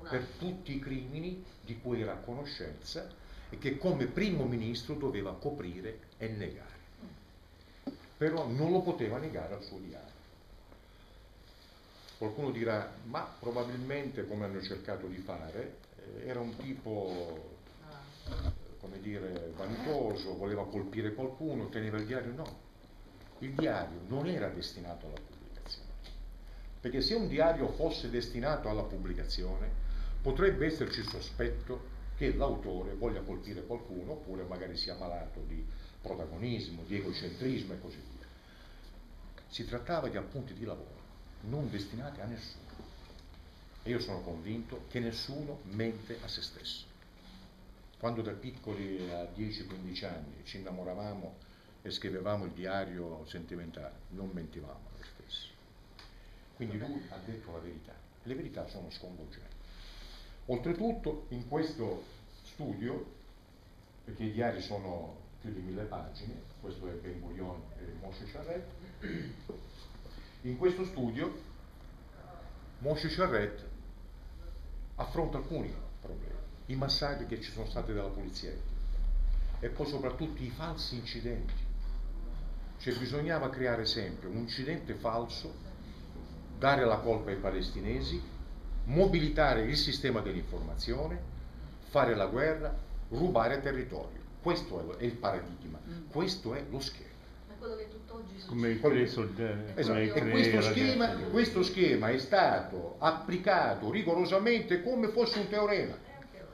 per tutti i crimini di cui era a conoscenza e che come primo ministro doveva coprire e negare però non lo poteva negare al suo diario. Qualcuno dirà, ma probabilmente come hanno cercato di fare, eh, era un tipo, come dire, vanitoso, voleva colpire qualcuno, teneva il diario, no. Il diario non era destinato alla pubblicazione. Perché se un diario fosse destinato alla pubblicazione, potrebbe esserci il sospetto che l'autore voglia colpire qualcuno oppure magari sia malato di protagonismo, di egocentrismo e così via. Si trattava di appunti di lavoro, non destinati a nessuno. E io sono convinto che nessuno mente a se stesso. Quando da piccoli a 10-15 anni ci innamoravamo e scrivevamo il diario sentimentale, non mentivamo a noi stessi. Quindi lui ha detto la verità. Le verità sono sconvolgenti. Oltretutto in questo studio, perché i diari sono più di mille pagine, questo è Ben Gurion e Moshe Charret. In questo studio Moshe Charret affronta alcuni problemi, i massacri che ci sono stati dalla polizia e poi soprattutto i falsi incidenti. Cioè bisognava creare sempre un incidente falso, dare la colpa ai palestinesi, mobilitare il sistema dell'informazione, fare la guerra, rubare territorio. Questo è il paradigma, mm. questo è lo schema. Quello che tutt'oggi succede. Come il soldati. Esatto. E questo schema, questo schema è stato applicato rigorosamente come fosse un teorema,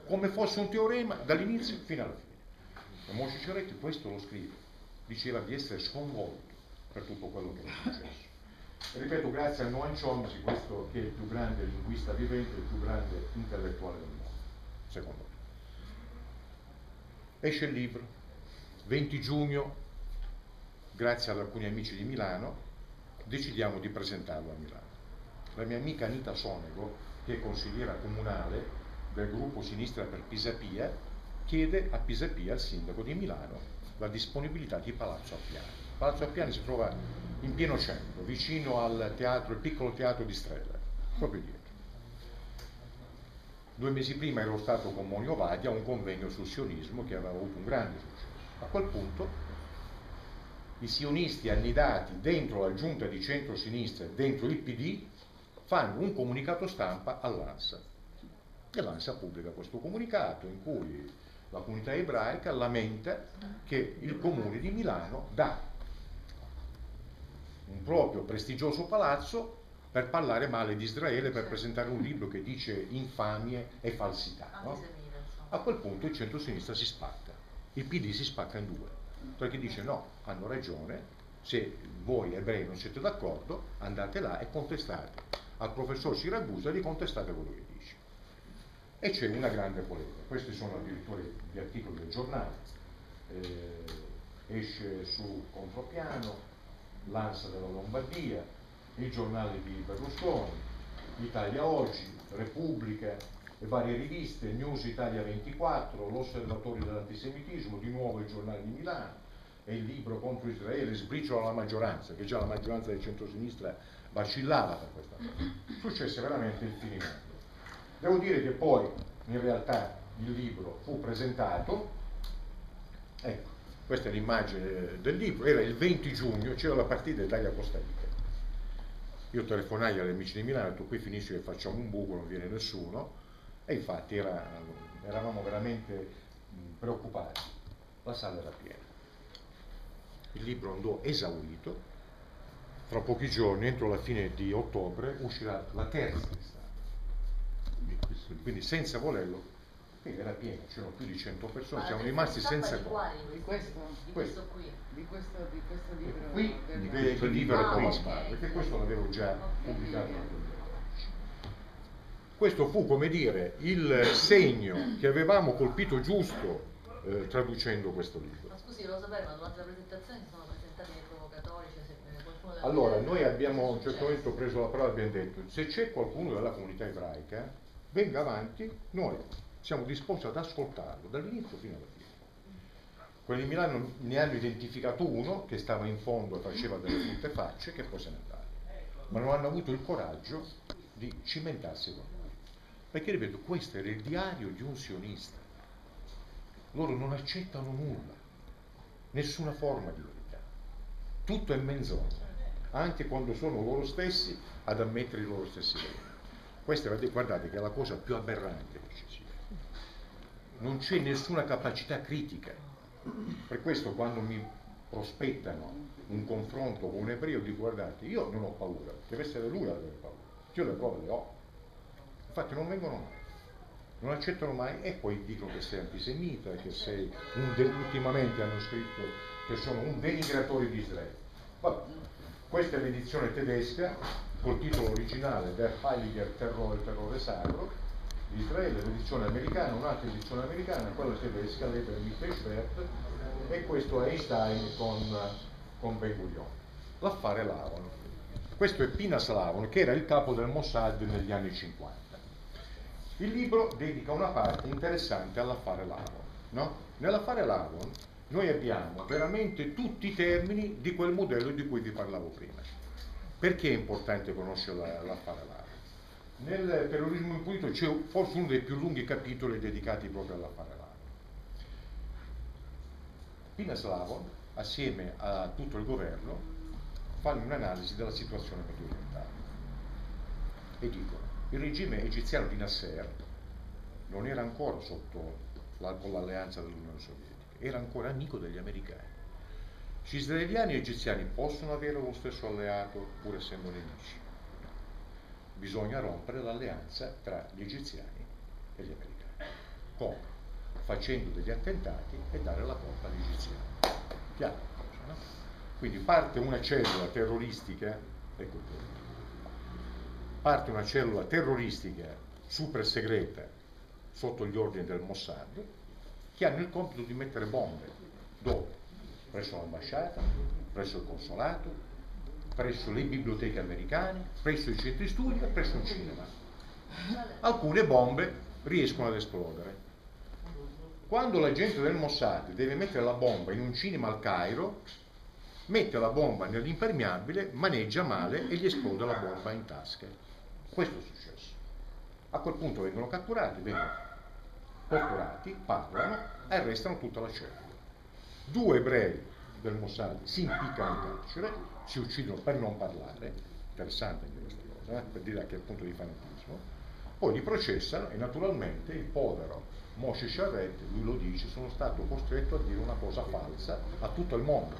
come fosse un teorema dall'inizio fino alla fine. E Moshe Ceretti questo lo scrive, diceva di essere sconvolto per tutto quello che è successo. ripeto, grazie a Noam Chomsky, questo che è il più grande linguista vivente, il più grande intellettuale del mondo, secondo me. Esce il libro, 20 giugno, grazie ad alcuni amici di Milano, decidiamo di presentarlo a Milano. La mia amica Anita Sonego, che è consigliera comunale del gruppo Sinistra per Pisapia, chiede a Pisapia, al sindaco di Milano, la disponibilità di Palazzo Appiani. Palazzo Appiani si trova in pieno centro, vicino al teatro, il piccolo teatro di Strella, proprio dietro. Due mesi prima ero stato con Monio Vadi a un convegno sul sionismo che aveva avuto un grande successo. A quel punto i sionisti annidati dentro la giunta di centro-sinistra e dentro il PD fanno un comunicato stampa all'ANSA. E l'ANSA pubblica questo comunicato in cui la comunità ebraica lamenta che il comune di Milano dà un proprio prestigioso palazzo per parlare male di Israele, per presentare un libro che dice infamie e falsità. No? A quel punto il centro-sinistra si spacca, il PD si spacca in due, perché dice no, hanno ragione, se voi ebrei non siete d'accordo, andate là e contestate. Al professor Siragusa, gli contestate quello che dice. E c'è una grande polemica, questi sono addirittura gli articoli del giornale, eh, esce su Contropiano, l'Ansa della Lombardia, il giornale di Berlusconi, Italia Oggi, Repubblica e varie riviste, News Italia 24, L'Osservatorio dell'Antisemitismo, di nuovo il giornale di Milano e il libro contro Israele sbriciola la maggioranza, che già la maggioranza del centro-sinistra vacillava per questa cosa. Successe veramente il finimento. Devo dire che poi in realtà il libro fu presentato, ecco, questa è l'immagine del libro, era il 20 giugno, c'era la partita Italia-Costa Rica. Io telefonai agli amici di Milano, tu qui finisci che facciamo un buco, non viene nessuno, e infatti era, eravamo veramente preoccupati. La sala era piena. Il libro andò esaurito, fra pochi giorni, entro la fine di ottobre, uscirà la terza estate. Quindi senza volerlo qui era pieno, c'erano più di 100 persone, siamo rimasti senza quali? Di questo? Di questo qui. Di questo, di questo libro? Qui del- di questo libro Ah, con la ok. spada, perché questo l'avevo già pubblicato nel 2011. Questo fu, come dire, il segno che avevamo colpito giusto eh, traducendo questo libro. Ma scusi, lo sapere, ma durante la presentazione si sono presentati dei provocatori, cioè se eh, qualcuno della Allora, noi abbiamo a un certo momento preso la parola e abbiamo detto, se c'è qualcuno della comunità ebraica, venga avanti, noi siamo disposti ad ascoltarlo dall'inizio fino alla fine. Quelli di Milano ne hanno identificato uno che stava in fondo e faceva delle brutte facce che poi se ne è andato. Ma non hanno avuto il coraggio di cimentarsi con noi. Perché ripeto, questo era il diario di un sionista. Loro non accettano nulla, nessuna forma di verità. Tutto è menzogna, anche quando sono loro stessi ad ammettere i loro stessi errori. Questa guardate, che è la cosa più aberrante che ci sia. Non c'è nessuna capacità critica. Per questo quando mi prospettano un confronto con un ebreo dico guardate, io non ho paura, deve essere lui ad avere paura. Io le prove le ho. Infatti non vengono mai non accettano mai e poi dicono che sei antisemita, che sei un ultimamente hanno scritto che sono un denigratore di Israele. Vabbè, questa è l'edizione tedesca col titolo originale Der Heiliger Terror, il terrore sacro di Israele, l'edizione americana, un'altra edizione americana, quella tedesca, Leber Mittelschwert e questo è Einstein con, con Ben Gurion. L'affare Lavon. Questo è Pinas Lavon che era il capo del Mossad negli anni 50. Il libro dedica una parte interessante all'affare Lavon. No? Nell'affare Lavon noi abbiamo veramente tutti i termini di quel modello di cui vi parlavo prima. Perché è importante conoscere la- l'affare Lavon? Nel terrorismo impunito c'è forse uno dei più lunghi capitoli dedicati proprio all'affare Lavon. Pinas Lavon, assieme a tutto il governo, fanno un'analisi della situazione mediorientale e dicono il regime egiziano di Nasser non era ancora sotto la- con l'alleanza dell'Unione Sovietica, era ancora amico degli americani. Gli israeliani e gli egiziani possono avere lo stesso alleato pur essendo nemici. Bisogna rompere l'alleanza tra gli egiziani e gli americani. Come? Facendo degli attentati e dare la colpa agli egiziani. Chiaro? Quindi parte una cellula terroristica, ecco parte una cellula terroristica super segreta sotto gli ordini del Mossad che hanno il compito di mettere bombe dove? Presso l'ambasciata, presso il consolato, presso le biblioteche americane, presso i centri studi e presso il cinema. Alcune bombe riescono ad esplodere. Quando l'agente del Mossad deve mettere la bomba in un cinema al Cairo, mette la bomba nell'impermeabile, maneggia male e gli esplode la bomba in tasca. Questo è successo. A quel punto vengono catturati, vengono torturati, parlano e arrestano tutta la cellula. Due ebrei del Mossad si impiccano in carcere, si uccidono per non parlare, interessante anche questa cosa, eh, per dire a che punto di fanatismo, poi li processano e naturalmente il povero Moshe Charret, lui lo dice, sono stato costretto a dire una cosa falsa a tutto il mondo,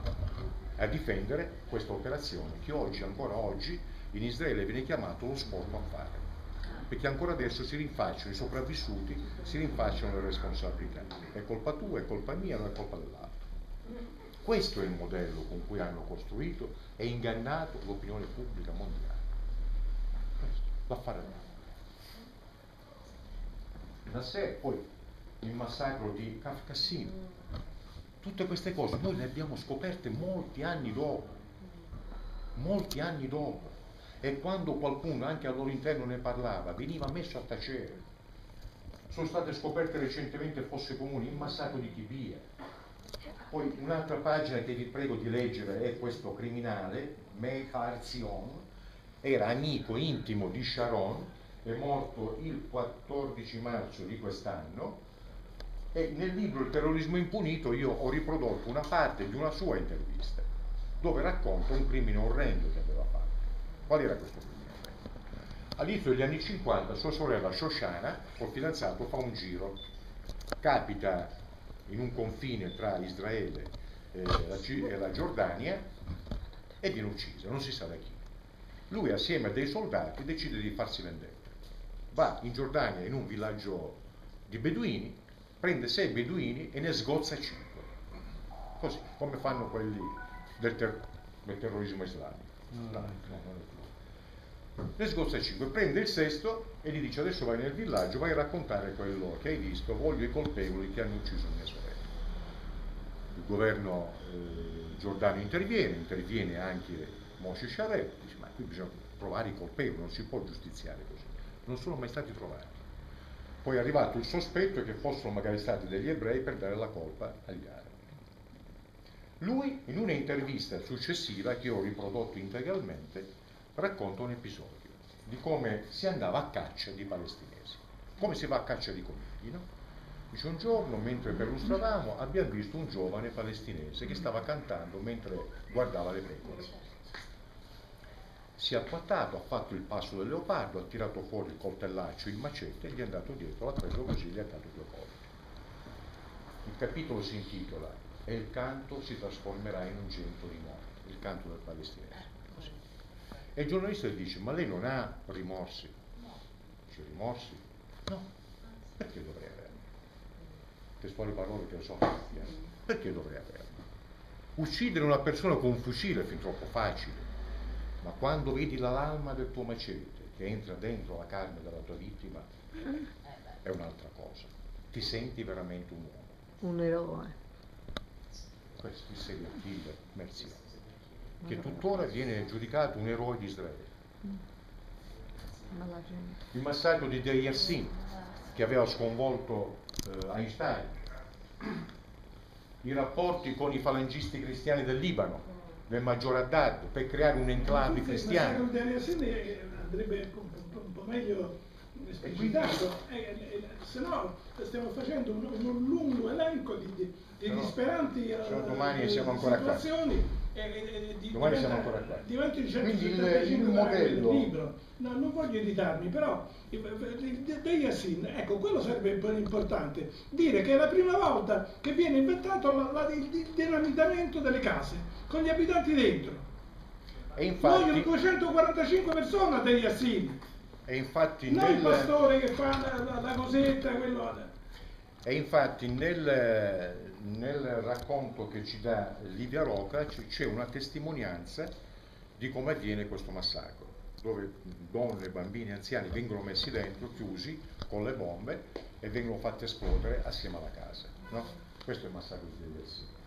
a difendere questa operazione che oggi, ancora oggi, in Israele viene chiamato lo sporco affare, perché ancora adesso si rinfacciano, i sopravvissuti si rinfacciano le responsabilità. È colpa tua, è colpa mia, non è colpa dell'altro. Questo è il modello con cui hanno costruito e ingannato l'opinione pubblica mondiale. L'affare dell'altro. Da sé poi il massacro di Kafkassin, tutte queste cose noi le abbiamo scoperte molti anni dopo, molti anni dopo. E quando qualcuno anche al loro interno ne parlava veniva messo a tacere. Sono state scoperte recentemente fosse comuni il massacro di Tibia. Poi un'altra pagina che vi prego di leggere è questo criminale, Meihar Zion, era amico intimo di Sharon, è morto il 14 marzo di quest'anno e nel libro Il terrorismo impunito io ho riprodotto una parte di una sua intervista dove racconta un crimine orrendo che aveva fatto. Qual era questo orrendo? All'inizio degli anni 50 sua sorella Shoshana, col fidanzato, fa un giro, capita in un confine tra Israele e la, e la Giordania e viene uccisa, non si sa da chi. Lui assieme a dei soldati decide di farsi vendetta. Va in Giordania in un villaggio di beduini, prende sei beduini e ne sgozza cinque. Così, come fanno quelli del, ter- del terrorismo islamico. No, no, no, ne sgozza cinque, prende il sesto e gli dice adesso vai nel villaggio, vai a raccontare quello che hai visto, voglio i colpevoli che hanno ucciso mia sorella. Il governo eh, giordano interviene, interviene anche Moshe Sharef, dice ma qui bisogna trovare i colpevoli, non si può giustiziare così. Non sono mai stati trovati. Poi è arrivato il sospetto che fossero magari stati degli ebrei per dare la colpa agli arabi. Lui, in un'intervista successiva che ho riprodotto integralmente, racconta un episodio di come si andava a caccia di palestinesi, come si va a caccia di conigli. No? Dice un giorno, mentre perlustravamo, abbiamo visto un giovane palestinese che stava cantando mentre guardava le pecore si è acquattato, ha fatto il passo del leopardo, ha tirato fuori il coltellaccio, il macete, e gli è andato dietro, l'ha preso così e gli ha dato due colpi. Il capitolo si intitola E il canto si trasformerà in un gento di morte, il canto del palestinese. E il giornalista gli dice, ma lei non ha rimorsi? Dice, rimorsi? No. Perché dovrei averli? Testuali parole che so eh? Perché dovrei averli? Uccidere una persona con un fucile è fin troppo facile ma quando vedi la lama del tuo macete che entra dentro la carne della tua vittima, è un'altra cosa. Ti senti veramente un uomo. Un eroe. Questo è il serial killer Merzione, che tuttora viene giudicato un eroe di Israele. Il massacro di Deir Yassin, che aveva sconvolto eh, Einstein, i rapporti con i falangisti cristiani del Libano, del maggior Haddad per creare un enclave cristiano. Ma andrebbe un po' meglio esplicitato, eh, eh, se no stiamo facendo un, un lungo elenco di, di, di disperanti no, domani siamo ancora situazioni qua. E, e, di, domani siamo ancora qua. Diventa il il, il modello... libro. No, non voglio editarmi, però dei Yassin, ecco, quello sarebbe importante, dire che è la prima volta che viene inventato la, la, il, il dinamitamento delle case con gli abitanti dentro. E infatti, Muoiono 245 persone a Degli Assini. E infatti non nel, il pastore che fa la, la, la cosetta, quello... E infatti nel, nel, racconto che ci dà Livia Roca c'è una testimonianza di come avviene questo massacro, dove donne, bambini, anziani vengono messi dentro, chiusi con le bombe e vengono fatti esplodere assieme alla casa. No? Questo è il massacro di Assini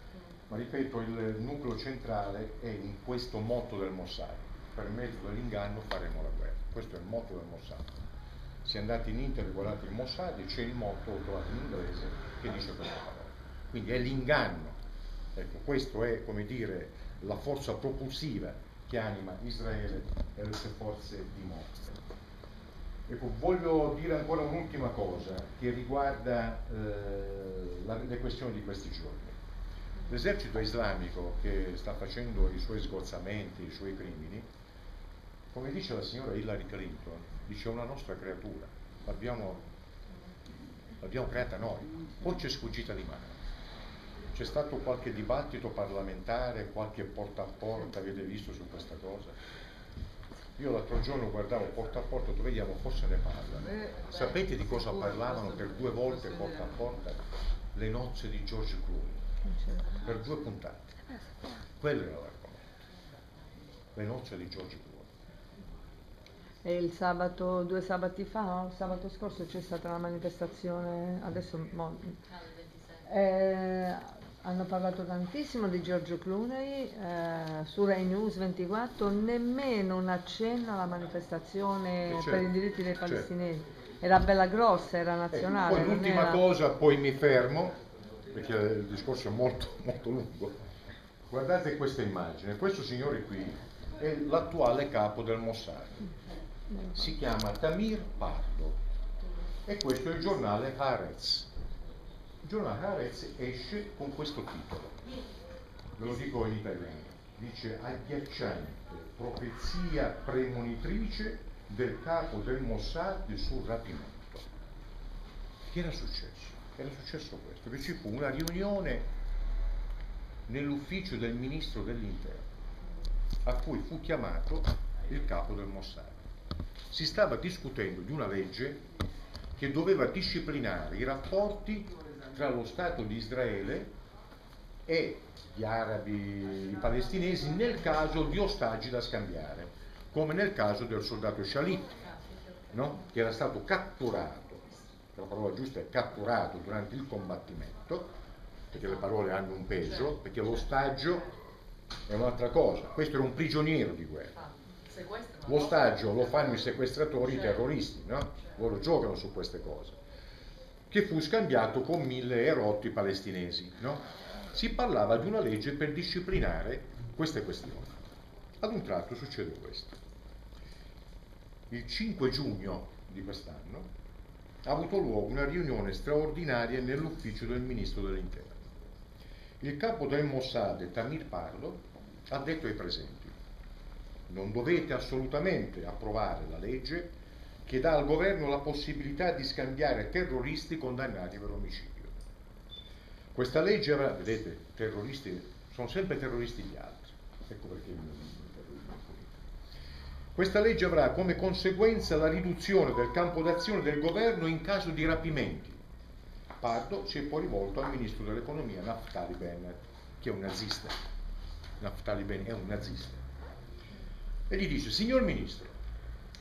ma ripeto il nucleo centrale è in questo motto del Mossad, per mezzo dell'inganno faremo la guerra, questo è il motto del Mossad. Se andate in internet e guardate il Mossad c'è il motto, lo trovate in inglese, che dice questa parola. Quindi è l'inganno, ecco, questo è come dire la forza propulsiva che anima Israele e le sue forze di morte. Ecco, voglio dire ancora un'ultima cosa che riguarda eh, la, le questioni di questi giorni. L'esercito islamico che sta facendo i suoi sgozzamenti, i suoi crimini, come dice la signora Hillary Clinton, dice una nostra creatura, l'abbiamo, l'abbiamo creata noi, poi ci è sfuggita di mano. C'è stato qualche dibattito parlamentare, qualche porta a porta, avete visto su questa cosa? Io l'altro giorno guardavo porta a porta, dove vediamo, forse ne parlano. Sapete di cosa parlavano per due volte porta a porta? Le nozze di George Clooney per due puntate. Quello era l'argomento. Le nozze di Giorgio Buono. E il sabato, due sabati fa, no? il sabato scorso c'è stata una manifestazione, adesso mo, eh, hanno parlato tantissimo di Giorgio Clooney eh, su Rai News 24, nemmeno un accenno alla manifestazione Eh, certo, per i diritti dei certo. palestinesi. Era bella grossa, era nazionale. Ecco, poi non l'ultima era- cosa, poi mi fermo, perché il discorso è molto, (laughs) molto lungo. Guardate questa immagine, questo signore qui è l'attuale capo del Mossad. Si chiama Tamir Pardo e questo è il giornale Haaretz. Il giornale Haaretz esce con questo titolo, ve lo dico in italiano, dice agghiacciante, profezia premonitrice del capo del Mossad sul rapimento. Che era successo? Era successo questo, che ci fu una riunione nell'ufficio del ministro dell'interno a cui fu chiamato il capo del Mossad. Si stava discutendo di una legge che doveva disciplinare i rapporti tra lo Stato di Israele e gli arabi, i palestinesi nel caso di ostaggi da scambiare, come nel caso del soldato Shalit, no? che era stato catturato, la parola giusta è catturato durante il combattimento, perché le parole hanno un peso, perché l'ostaggio è un'altra cosa, questo era un prigioniero di guerra. L'ostaggio lo fanno i sequestratori i terroristi, no? Loro giocano su queste cose. Che fu scambiato con mille erotti palestinesi, no? Si parlava di una legge per disciplinare queste questioni. Ad un tratto succede questo. Il 5 giugno di quest'anno ha avuto luogo una riunione straordinaria nell'ufficio del ministro dell'interno. Il capo del Mossad, Tamir Parlo, ha detto ai presenti non dovete assolutamente approvare la legge che dà al governo la possibilità di scambiare terroristi condannati per omicidio. Questa legge avrà, vedete, terroristi sono sempre terroristi gli altri, ecco perché. Questa legge avrà come conseguenza la riduzione del campo d'azione del governo in caso di rapimenti. Pardo si è poi rivolto al ministro dell'economia Naftali Bennett, che è un nazista. Naftali Bennett è un nazista e gli dice, signor ministro,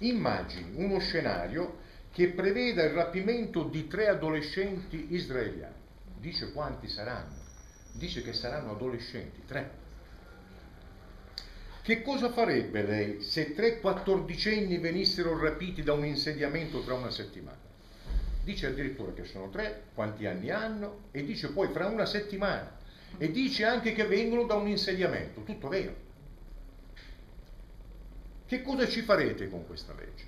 immagini uno scenario che preveda il rapimento di tre adolescenti israeliani. Dice quanti saranno? Dice che saranno adolescenti, tre. Che cosa farebbe lei se tre quattordicenni venissero rapiti da un insediamento tra una settimana? Dice addirittura che sono tre, quanti anni hanno, e dice poi fra una settimana. E dice anche che vengono da un insediamento, tutto vero. Che cosa ci farete con questa legge?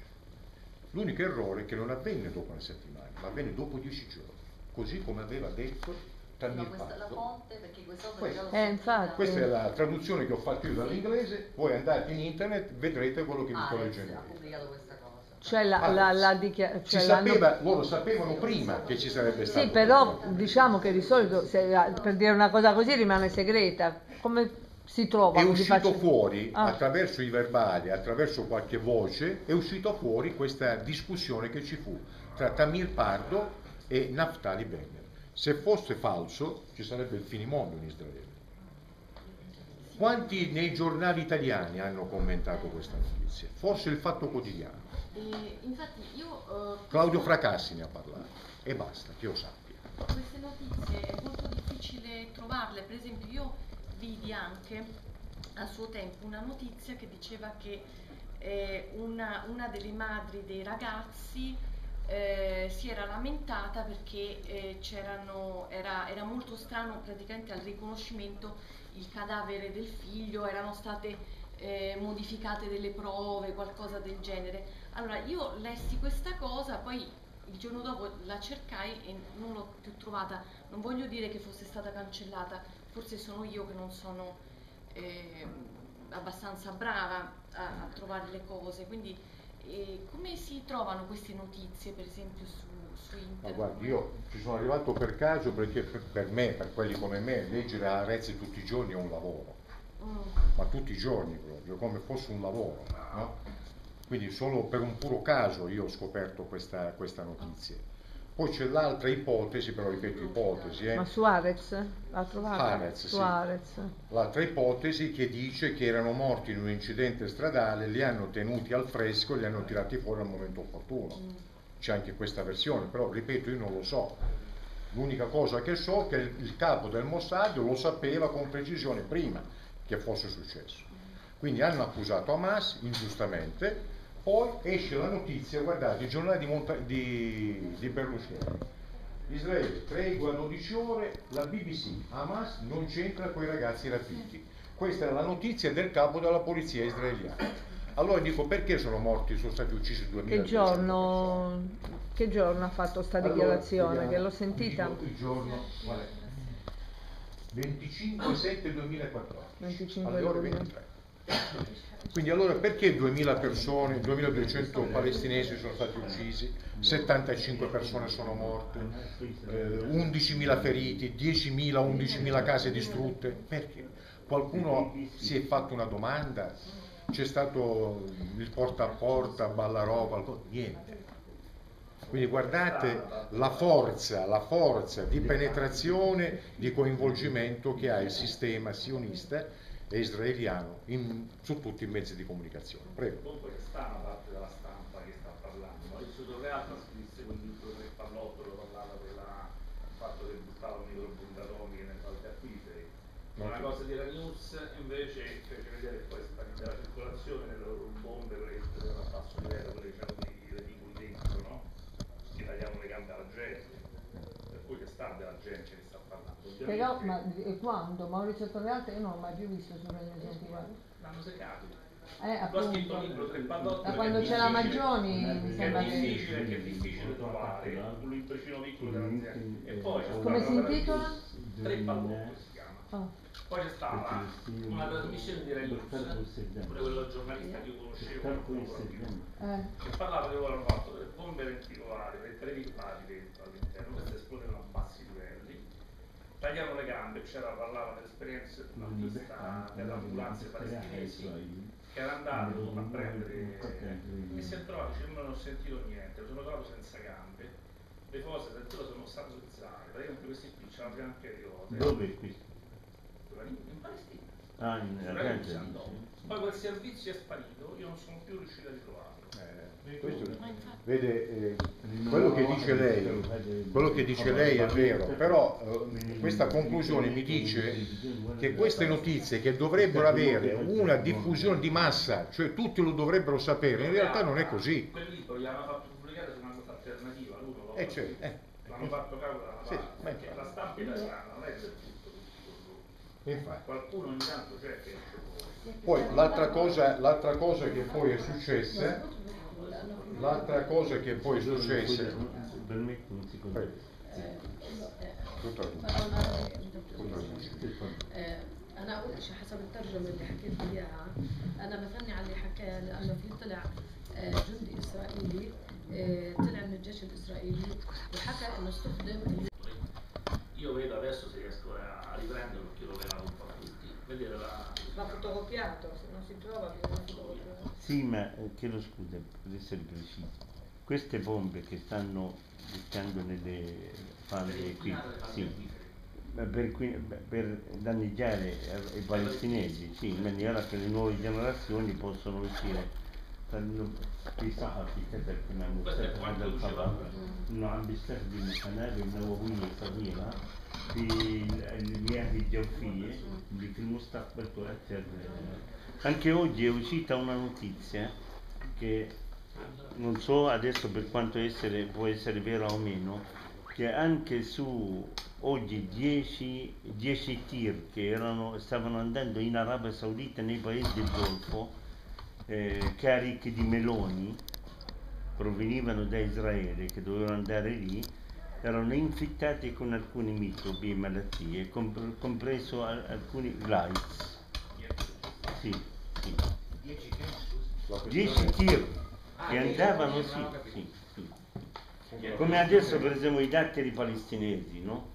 L'unico errore è che non avvenne dopo una settimana, ma avvenne dopo dieci giorni, così come aveva detto questa la Pardo. fonte perché quest'opera Questo. già l'ho Eh. Questa è la traduzione che ho fatto io dall'inglese, voi andate in internet, vedrete quello che vi sto leggendo. questa. Cioè la, Ah, la, la dichia- Si cioè sapeva, loro sapevano prima che ci sarebbe stato. Sì, però diciamo che di solito se- per dire una cosa così rimane segreta. Come si trova? È uscito facile- fuori, Ah. attraverso i verbali, attraverso qualche voce, è uscito fuori questa discussione che ci fu tra Tamir Pardo e Naftali Bennett. Se fosse falso, ci sarebbe il finimondo in Israele. Quanti nei giornali italiani hanno commentato questa notizia? Forse il Fatto Quotidiano. E infatti io... eh, Claudio Fracassi ne ha parlato. E basta, che io sappia. Queste notizie è molto difficile trovarle, per esempio io vidi anche a suo tempo una notizia che diceva che eh, una, una delle madri dei ragazzi eh, si era lamentata perché eh, era, era molto strano praticamente al riconoscimento il cadavere del figlio, erano state eh, modificate delle prove, qualcosa del genere. Allora io lessi questa cosa, poi il giorno dopo la cercai e non l'ho più trovata. Non voglio dire che fosse stata cancellata, forse sono io che non sono eh, abbastanza brava a, a trovare le cose. Quindi eh, come si trovano queste notizie, per esempio, su, su Ma internet? guardi, io ci sono arrivato per caso perché per, per me, per quelli come me, leggere Arezzi tutti i giorni è un lavoro, Mm. ma tutti i giorni proprio, come fosse un lavoro. no? Quindi solo per un puro caso io ho scoperto questa, questa notizia. Poi c'è l'altra ipotesi, però ripeto ipotesi, eh? Ma Suarez? L'ha trovata? Suarez, sì. Suarez. l'altra ipotesi che dice che erano morti in un incidente stradale, li hanno tenuti al fresco, li hanno tirati fuori al momento opportuno. C'è anche questa versione, però ripeto, io non lo so. L'unica cosa che so è che il, il capo del Mossad lo sapeva con precisione prima che fosse successo. Quindi hanno accusato Hamas ingiustamente, poi esce la notizia, guardate, i giornali di, Monta- di, di Berlusconi. Israele, tregua 12 ore, la BBC, Hamas non c'entra con i ragazzi rapiti. Questa è la notizia del capo della polizia israeliana. Allora dico perché sono morti, sono stati uccisi 2000 Che giorno, che giorno ha fatto sta dichiarazione? Allora, che l'ho sentita? Il giorno, qual è? 25 7 2014 25 alle ore luglio. 23 quindi allora perché 2000 persone 2200 palestinesi sono stati uccisi? 75 persone sono morte eh, 11.000 feriti 10.000 11.000 case distrutte. Perché? qualcuno si è fatto una domanda? C'è stato il porta a porta Ballarò qualcosa niente. Quindi guardate la forza, la forza di penetrazione, di coinvolgimento che ha il sistema sionista e israeliano in- su tutti i mezzi di comunicazione. Prego. Comunque che sta una parte della stampa che sta parlando. Maurizio Torrealba scrisse quel libro del Pallotto, lo parlava del fatto che buttavano i bombe atomiche nel valde acquiferi. Non Una so. cosa di la news invece fece vedere che poi sparite la circolazione delle loro bombe, quelle che esplodevano a basso livello, quelle che c'erano dei reticoli dentro, no? Che tagliavano le gambe alla gente. Per cui che sta della gente che sta parlando. Però, ma e quando? Maurizio Torrealta io non l'ho mai più visto su Radio 24. l'hanno seccato. Eh, Tu hai scritto un appunto. libro tre pallotti Da che quando è c'è la Maggioni mi che è sembra che... difficile, che è difficile trovare un libricino piccolo dell'azienda. E poi c'è Come si intitola? Tre si chiama. Ah. Poi c'è stata una trasmissione di Rai News, pure quello giornalista che io conoscevo, Eh. che parlava che loro hanno fatto delle bombe ventilari, dei televisori dentro all'interno, queste esplodevano a bassi livelli, tagliavano le gambe, c'era, parlava dell'esperienza di un artista delle ambulanze palestinesi che era andato a prendere e si è trovato, dice, non ho sentito niente, sono trovato senza gambe, le cose addirittura sono state zuzzare, praticamente questi qui c'erano anche le ruote. Dove è questo? In Palestina. Ah, in dice. Poi quel servizio è sparito, io non sono più riuscito a ritrovarlo. Eh, questo- vede, eh, quello che dice lei, quello che dice lei è vero, però eh, questa conclusione mi dice che queste notizie che dovrebbero avere una diffusione di massa, cioè tutti lo dovrebbero sapere, in realtà non è così. Quel libro gli hanno fatto pubblicare su una cosa alternativa, lui lo Eh, cioè, eh. l'hanno fatto capo dalla Sì, parte, la stampa italiana non è del tutto. Infatti. Qualcuno ogni tanto c'è che. Poi l'altra cosa, l'altra cosa che poi è successa, L'altra cosa che poi successe... أنا أقول شيء حسب الترجمه اللي حكيت اياها أنا بثني على اللي حكاه لأنه في طلع جندي اسرائيلي طلع من الجيش الاسرائيلي وحكى انه استخدم io vedo adesso se riesco a arrivare lo Vedere la. Va fotocopiato, se non si trova viene fotocopiato. Sì, ma eh, chiedo scusa, per essere precisi. Queste bombe che stanno buttando nelle falde qui, sì, ma per, qui- per danneggiare eh, i palestinesi, sì, in maniera che le nuove generazioni possano uscire. في صحفي كتب كما مستشفى هذا الخبر انه عم بيستخدم قنابل نوويه صغيره في videofilie di Mustaf Bertolazzi Anche oggi è uscita una notizia che non so adesso per quanto essere, può essere vera o meno, che anche su oggi 10, 10 tir che erano, stavano andando in Arabia Saudita nei paesi del Golfo, eh, carichi di meloni, provenivano da Israele, che dovevano andare lì, erano infettati con alcuni microbi e malattie comp- compreso al- alcuni lights sì, sì. 10 tir che andavano sì, sì, sì. come adesso per esempio i datteri palestinesi no?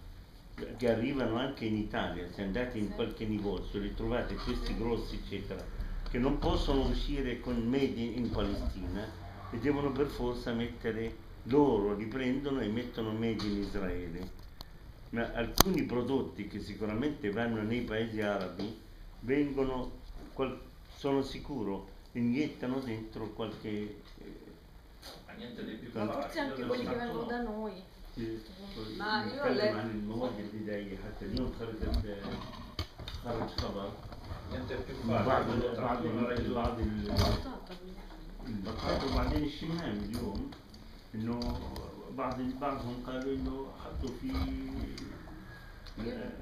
che arrivano anche in Italia se andate in qualche negozio li trovate questi grossi eccetera che non possono uscire con made in Palestina e devono per forza mettere loro li prendono e mettono made in Israele ma alcuni prodotti che sicuramente vanno nei paesi arabi vengono qual- sono sicuro iniettano dentro qualche eh, Ma niente di più Ma Forse anche quelli che vengono da noi. ما نتكلم يقول عن المواد البدائية حتى اليوم خرجت خرج خبر Niente più بعض facile. ال- بعض ال- بعض ال- البطاطا وبعدين الشمام اليوم انه بعض بعضهم قالوا انه حطوا فيه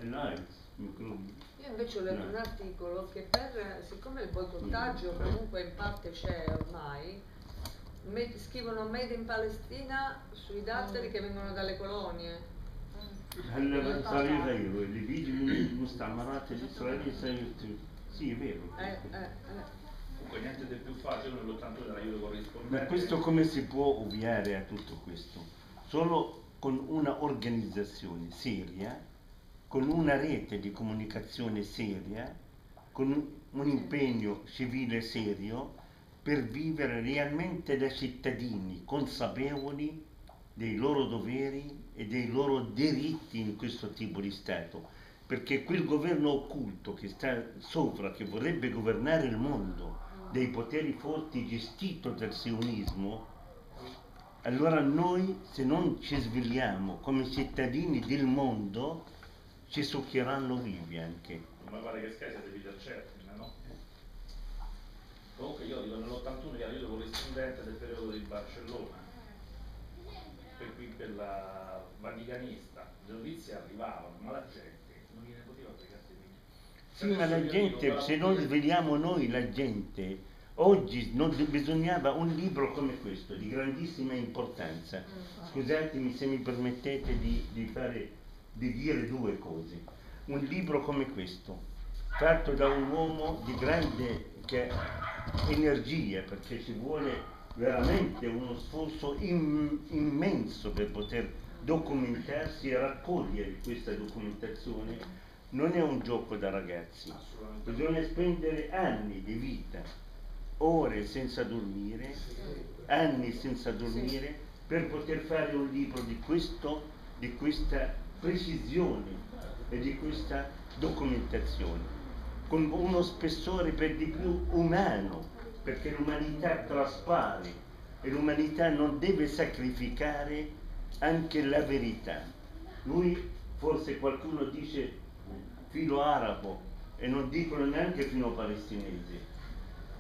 الايدز ميكروبي Io invece ho letto No. un articolo che per, siccome il boicottaggio comunque in parte c'è ormai, me- scrivono made in Palestina sui datteri che vengono dalle colonie. هلا صار يغيروا اللي بيجي من المستعمرات الاسرائيليه صار يكتب sì è vero Eh, eh, eh. Comunque niente di più facile nell'82 dell'aiuto corrispondente. ma questo come si può ovviare a tutto questo solo con una organizzazione seria con una rete di comunicazione seria con un impegno civile serio per vivere realmente da cittadini consapevoli dei loro doveri e dei loro diritti in questo tipo di Stato. Perché quel governo occulto che sta sopra, che vorrebbe governare il mondo, dei poteri forti gestito dal sionismo, allora noi se non ci svegliamo come cittadini del mondo, ci succhieranno vivi anche. Ma pare che Sky siete Peter Chatwin, no? Comunque io dico nell'81 io aiuto corrispondente del periodo di Barcellona. Per qui quella vaticanista, le notizie arrivavano, ma la gente non gliene poteva fregarsi niente. Sì, ma la gente, se non svegliamo noi la gente, oggi non bisognava un libro come questo, di grandissima importanza. Scusatemi se mi permettete di, di fare, di dire due cose. Un libro come questo, fatto da un uomo di grande energia, perché ci vuole veramente uno sforzo im- immenso per poter documentarsi e raccogliere questa documentazione, non è un gioco da ragazzi. Bisogna spendere anni di vita, ore senza dormire, anni senza dormire, per poter fare un libro di questo, di questa precisione e di questa documentazione, con uno spessore per di più umano, perché l'umanità traspare e l'umanità non deve sacrificare anche la verità. Lui, forse qualcuno dice filo arabo e non dicono neanche filo palestinese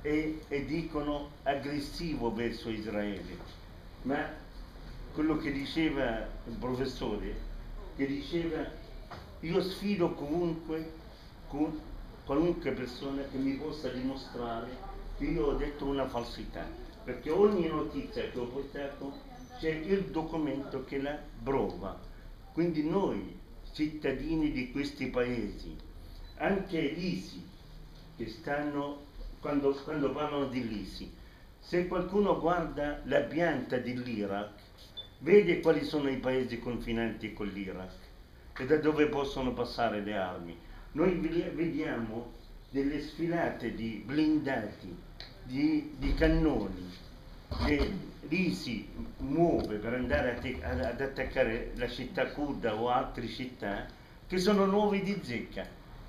e, e dicono aggressivo verso Israele. Ma quello che diceva il professore, che diceva io sfido comunque con qualunque persona che mi possa dimostrare che io ho detto una falsità, perché ogni notizia che ho portato c'è il documento che la prova. Quindi noi, cittadini di questi paesi, anche l'ISI, che stanno, quando, quando parlano di l'ISI, se qualcuno guarda la pianta dell'Iraq, vede quali sono i paesi confinanti con l'Iraq e da dove possono passare le armi. Noi vedi- vediamo delle sfilate di blindati, di, di cannoni, che l'ISI muove per andare te- ad, ad attaccare la città kurda o altre città che sono nuovi di zecca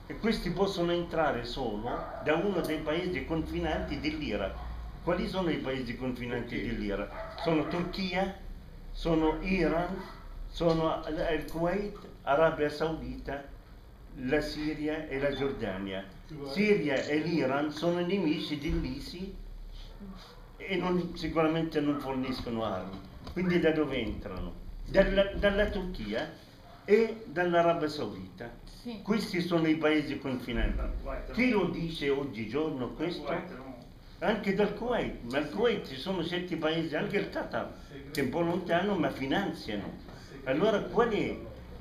e questi possono entrare solo da uno dei paesi confinanti dell'Iraq. Quali sono i paesi confinanti dell'Iraq? Sono Turchia, sono Iran, sono il Kuwait, Arabia Saudita, la Siria e la Giordania. Siria e l'Iran sono nemici dell'ISI e non- sicuramente non forniscono armi. Quindi da dove entrano? Dalla, dalla Turchia e dall'Arabia Saudita. Sì. Questi sono i paesi confinanti. Chi lo dice oggigiorno questo? Anche dal Kuwait, ma al Kuwait ci sono certi paesi, anche il Qatar, che è un po' lontano ma finanziano. Allora qual è?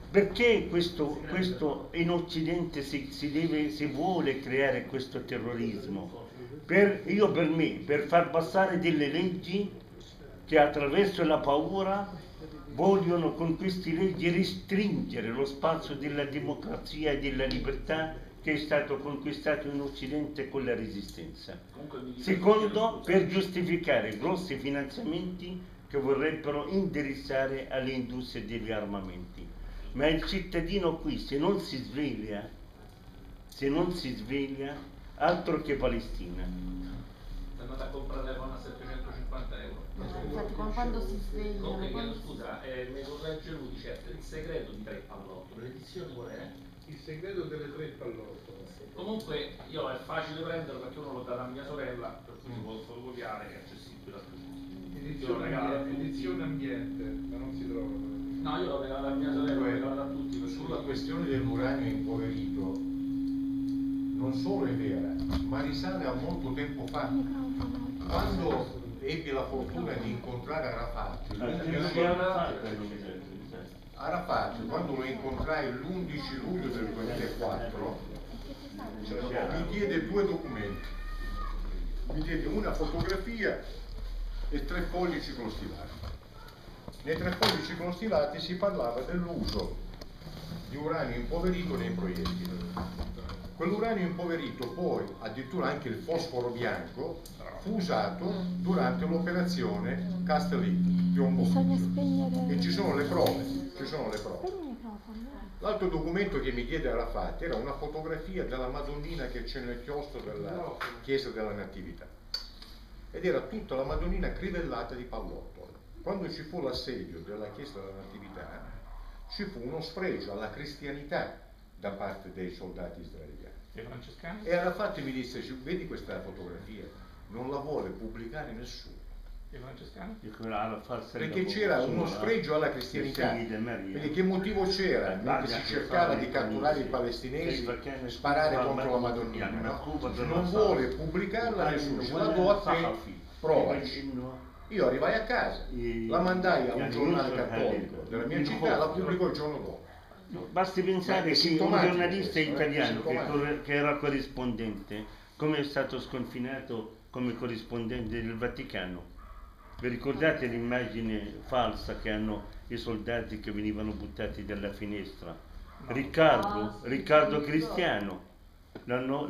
Perché questo, questo in Occidente si, si deve, si vuole creare questo terrorismo? Per, io per me, per far passare delle leggi che attraverso la paura vogliono con queste leggi restringere lo spazio della democrazia e della libertà che è stato conquistato in Occidente con la resistenza. Secondo, per giustificare grossi finanziamenti che vorrebbero indirizzare alle industrie degli armamenti. Ma il cittadino qui, se non si sveglia, se non si sveglia, altro che Palestina. è andata a comprare l'iPhone a 750 euro. Infatti quan- quando si sveglia, Comunque quando chiedo si- scusa, eh, mi corregge lui, dice il segreto di tre pallotto, l'edizione qual è? Il segreto delle tre pallotto. Comunque io è facile prenderlo perché uno lo dà a mia sorella, per cui mi può fotocopiare che è accessibile a tutti. Edizione, ambiente, edizione ambiente, ma non si trova. No, io l'ho regalato a mia sorella, l'ho regalato a tutti. per Sulla questione dell'uranio impoverito non solo è vera, ma risale a molto tempo fa. Quando ebbi la fortuna di incontrare Arafat, Arafat, quando lo incontrai l'11 luglio del 2004, mi diede due documenti. Mi diede una fotografia e tre fogli ciclostilati. Nei tre fogli ciclostilati si parlava dell'uso di uranio impoverito nei proiettili. Quell'uranio impoverito poi, addirittura anche il fosforo bianco, fu usato durante l'operazione Castellit, piombo. E ci sono le prove, ci sono le prove. L'altro documento che mi diede Arafat era una fotografia della Madonnina che c'è nel chiostro della chiesa della Natività. Ed era tutta la Madonnina crivellata di pallottole. Quando ci fu l'assedio della chiesa della Natività, ci fu uno sfregio alla cristianità da parte dei soldati israeliani. E i francescani? E Arafat mi disse, "Ci- vedi questa fotografia, non la vuole pubblicare nessuno. E i francescani? Perché c'era uno sfregio alla cristianità. Quindi che motivo c'era? Mentre si cercava di catturare i palestinesi, sparare contro la Madonnina, no? Non vuole pubblicarla nessuno, ce la do a te, provaci. Io arrivai a casa, la mandai a un giornale cattolico della mia città e la pubblicò il giorno dopo. Basti pensare che un giornalista questo, eh? italiano che, che era corrispondente, come è stato sconfinato come corrispondente del Vaticano. Vi ricordate l'immagine falsa che hanno i soldati che venivano buttati dalla finestra? Riccardo, Ah, sì, Riccardo. Cristiano, l'hanno,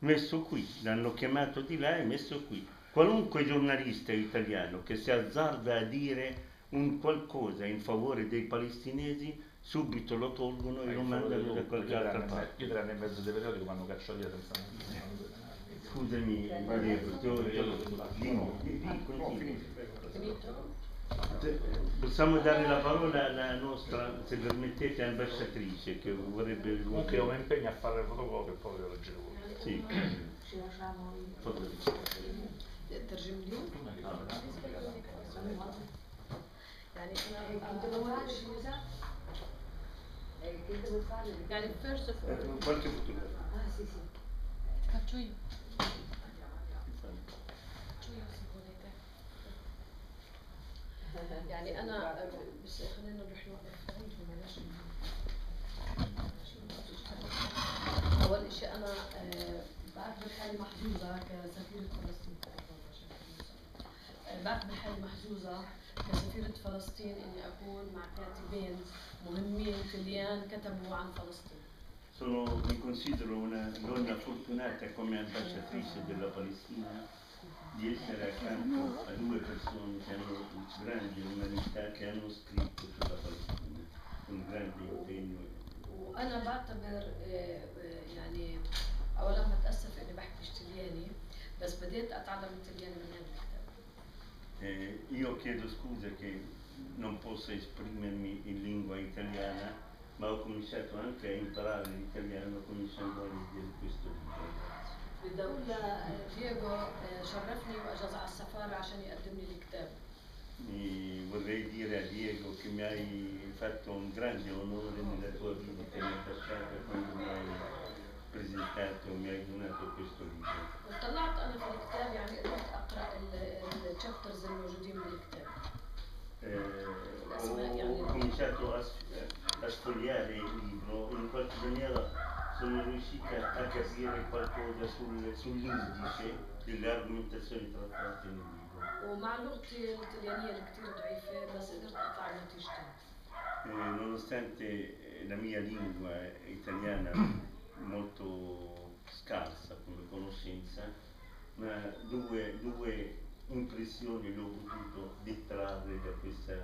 messo qui, l'hanno chiamato di là e messo qui. Qualunque giornalista italiano che si azzarda a dire un qualcosa in favore dei palestinesi, subito lo tolgono e lo mandano da qualche altra parte. Io tre anni e mezzo di periodico mi hanno cacciato via senza. Scusami? Te- Possiamo dare la parola alla nostra, se permettete, ambasciatrice che vorrebbe... Comunque ho un impegno a fare le fotocopie e poi le leggere voi. Sì, ci devo fare dare first of all. qualche futuro. Ah sì sì. يعني أنا بس خلينا نروح نوقف أول شيء أنا آه، بعتبر حالي محظوظة كسفيرة فلسطين آه، بعتبر حالي محظوظة كسفيرة فلسطين إني أكون مع كاتبين مهمين تليان كتبوا عن فلسطين Sono, mi considero una donna fortunata come ambasciatrice della Palestina di essere accanto a due persone che hanno grande umanità, che hanno scritto sulla Palestina con grande impegno. وأنا بعتبر آه، آه، يعني اولا بتاسف اني بحكي تلياني بس بديت اتعلم التلياني من هذا الكتاب Eh, io chiedo scusa che non posso esprimermi in lingua italiana, ma ho cominciato anche a imparare l'italiano cominciando a leggere questo libro. بدي اقول لدييغو آه، شرفني واجاز على السفاره عشان يقدم لي الكتاب Mi vorrei dire a Diego che mi hai fatto un grande onore nella tua visita in ambasciata quando mi hai presentato, mi hai donato questo libro. وطلعت انا في الكتاب يعني قدرت اقرا الشابترز الموجودين بالكتاب Eh, ho, ho cominciato a, s- a sfogliare il libro e in qualche maniera sono riuscita a capire qualcosa sul, sull'indice delle argomentazioni trattate nel libro. ومع لغتي الطليانيه اللي كثير ضعيفه بس قدرت اطلع نتيجتين Eh, nonostante eh, la mia lingua italiana molto scarsa come conoscenza, ma due, due impressioni le ho potuto detrarre da questa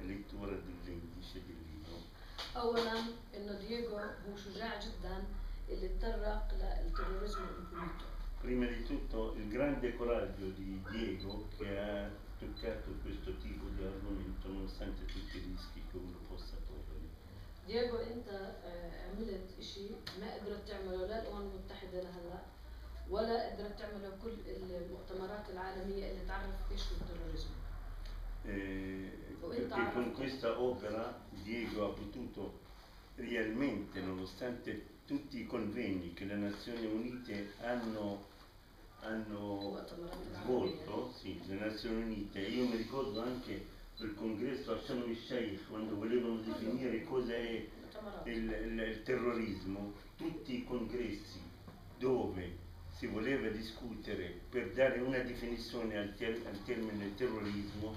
lettura dell'indice del libro. اولا انه دييغو هو شجاع جدا اللي تطرق للتروريزم وانكوليتو prima di tutto il grande coraggio di Diego che ha toccato questo tipo di argomento nonostante tutti i rischi che uno possa correre. دييغو انت آه، عملت اشي ما قدرت تعمله لا الامم المتحده لهلا ولا قدرت تعمله كل المؤتمرات العالميه اللي تعرف ايش هو التروريزم Eh, Oh, e perché con tanto. questa opera Diego ha potuto realmente, nonostante tutti i convegni che le Nazioni Unite hanno, hanno svolto, sì, le Nazioni Unite, io mi ricordo anche del congresso a Sharm el Sheikh quando volevano definire cosa è il, il- il terrorismo, tutti i congressi dove si voleva discutere per dare una definizione al, ter- al termine terrorismo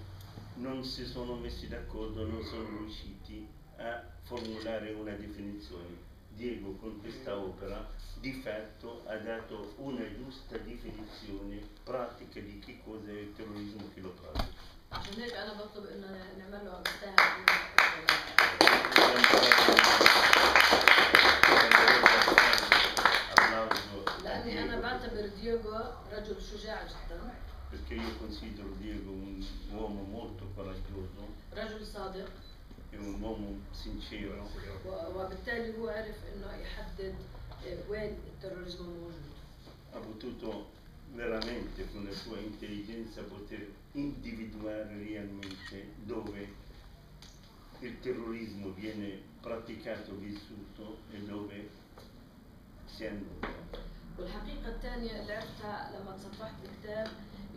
non si sono messi d'accordo, non sono riusciti a formulare una definizione. Diego con questa opera di fatto ha dato una giusta definizione pratica di che cosa è il terrorismo che lo pratica. Perché io considero Diego un uomo molto coraggioso. È un uomo sincero. Ha potuto veramente con la sua intelligenza poter individuare realmente dove il terrorismo viene praticato, vissuto e dove si annulla. والحقيقة الثانية اللي عرفتها لما تصفحت الكتاب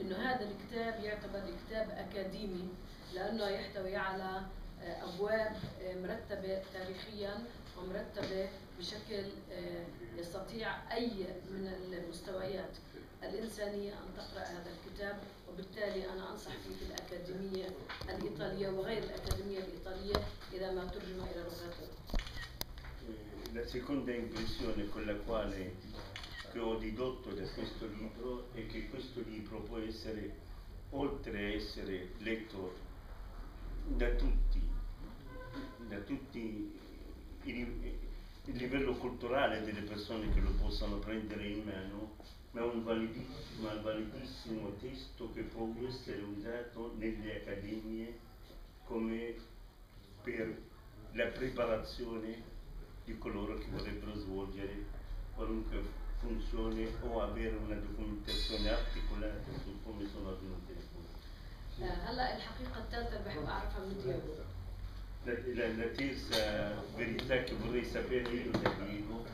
إنه هذا الكتاب يعتبر كتاب أكاديمي لأنه يحتوي على آه، أبواب آه، مرتبة تاريخيا ومرتبة بشكل آه، يستطيع أي من المستويات الإنسانية أن تقرأ هذا الكتاب وبالتالي أنا أنصح فيه الأكاديمية الإيطالية وغير الأكاديمية الإيطالية إذا ما ترجم إلى لغته. La seconda impressione con la quale che ho dedotto da questo libro è che questo libro può essere, oltre a essere letto da tutti, da tutti i ri- il livello culturale delle persone che lo possano prendere in mano, ma è un validissimo, validissimo testo che può essere usato nelle accademie come per la preparazione di coloro che vorrebbero svolgere qualunque funzione o avere una documentazione articolata su come sono avvenute le cose. هلا الحقيقة الثالثة بحب أعرفها من دييغو La, terza verità che vorrei sapere io da Diego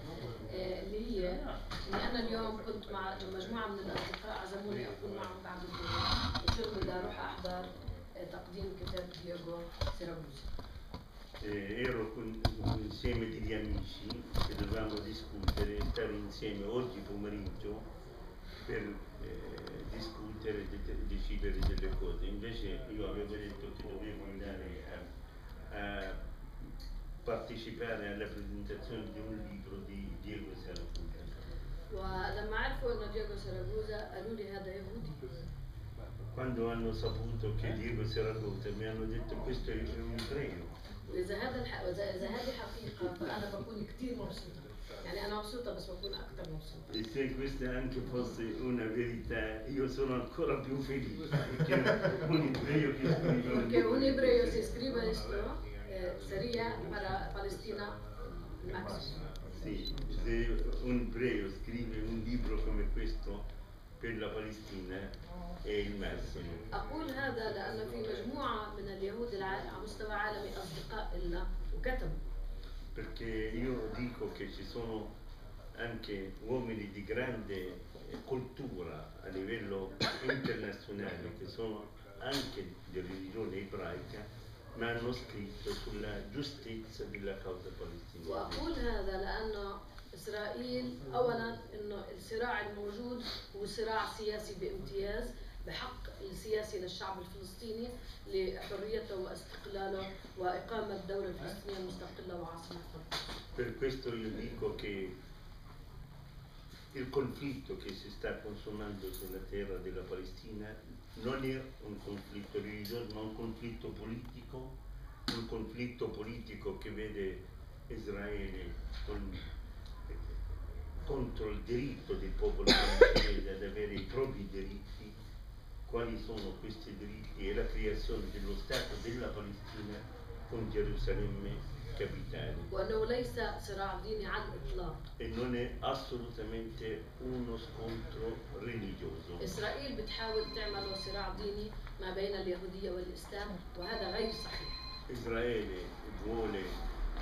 اللي هي اني أنا اليوم كنت مع مجموعة من الأصدقاء عزموني أكون معهم بعد الظهر قلت لهم بدي أروح أحضر آه، تقديم كتاب دييغو سيراغوزا eh, ero con un insieme degli amici che dovevamo discutere, stare insieme oggi pomeriggio per eh, discutere e de- decidere delle cose. Invece io avevo detto che dovevo andare a, a partecipare alla presentazione di un libro di Diego Saracusa. ولما عرفوا انه دييغو سيراغوزا قالوا لي هذا يهودي Quando hanno saputo che Diego Saracusa mi hanno detto questo è un ebreo. واذا هذا الح... اذا هذه حقيقه فانا بكون كثير مبسوطه يعني أنا مبسوطه بس بكون أكثر مبسوطه E se questa anche fosse una verità, io sono ancora più felice perché un ebreo che scrive un Perché un ebreo si scrive questo eh, sería para Palestina máximo. Sì, se un ebreo scrive un libro come questo per la Palestina è il massimo. أقول هذا لأن في مجموعة من اليهود الع- على مستوى عالمي أصدقاء لنا وكتبوا Perché io dico che ci sono anche uomini di grande eh, cultura a livello internazionale che sono anche di religione ebraica ma hanno scritto sulla giustezza della causa palestinese. وأقول هذا لأنه إسرائيل أولا إنه الصراع الموجود هو صراع سياسي بامتياز بحق السياسي للشعب الفلسطيني لحريته واستقلاله وإقامة دولة فلسطينية مستقلة وعاصمتها Per questo io dico che il conflitto che si sta consumando sulla terra della Palestina non è un conflitto religioso, ma un conflitto politico, un conflitto politico che vede Israele con- contro il diritto del popolo palestinese ad avere i propri diritti, quali sono questi diritti e la creazione dello Stato della Palestina con Gerusalemme capitale. وأنه ليس صراع ديني على الإطلاق E non è assolutamente uno scontro religioso. إسرائيل بتحاول تعمل صراع ديني ما بين اليهودية والإسلام وهذا غير صحيح Israele vuole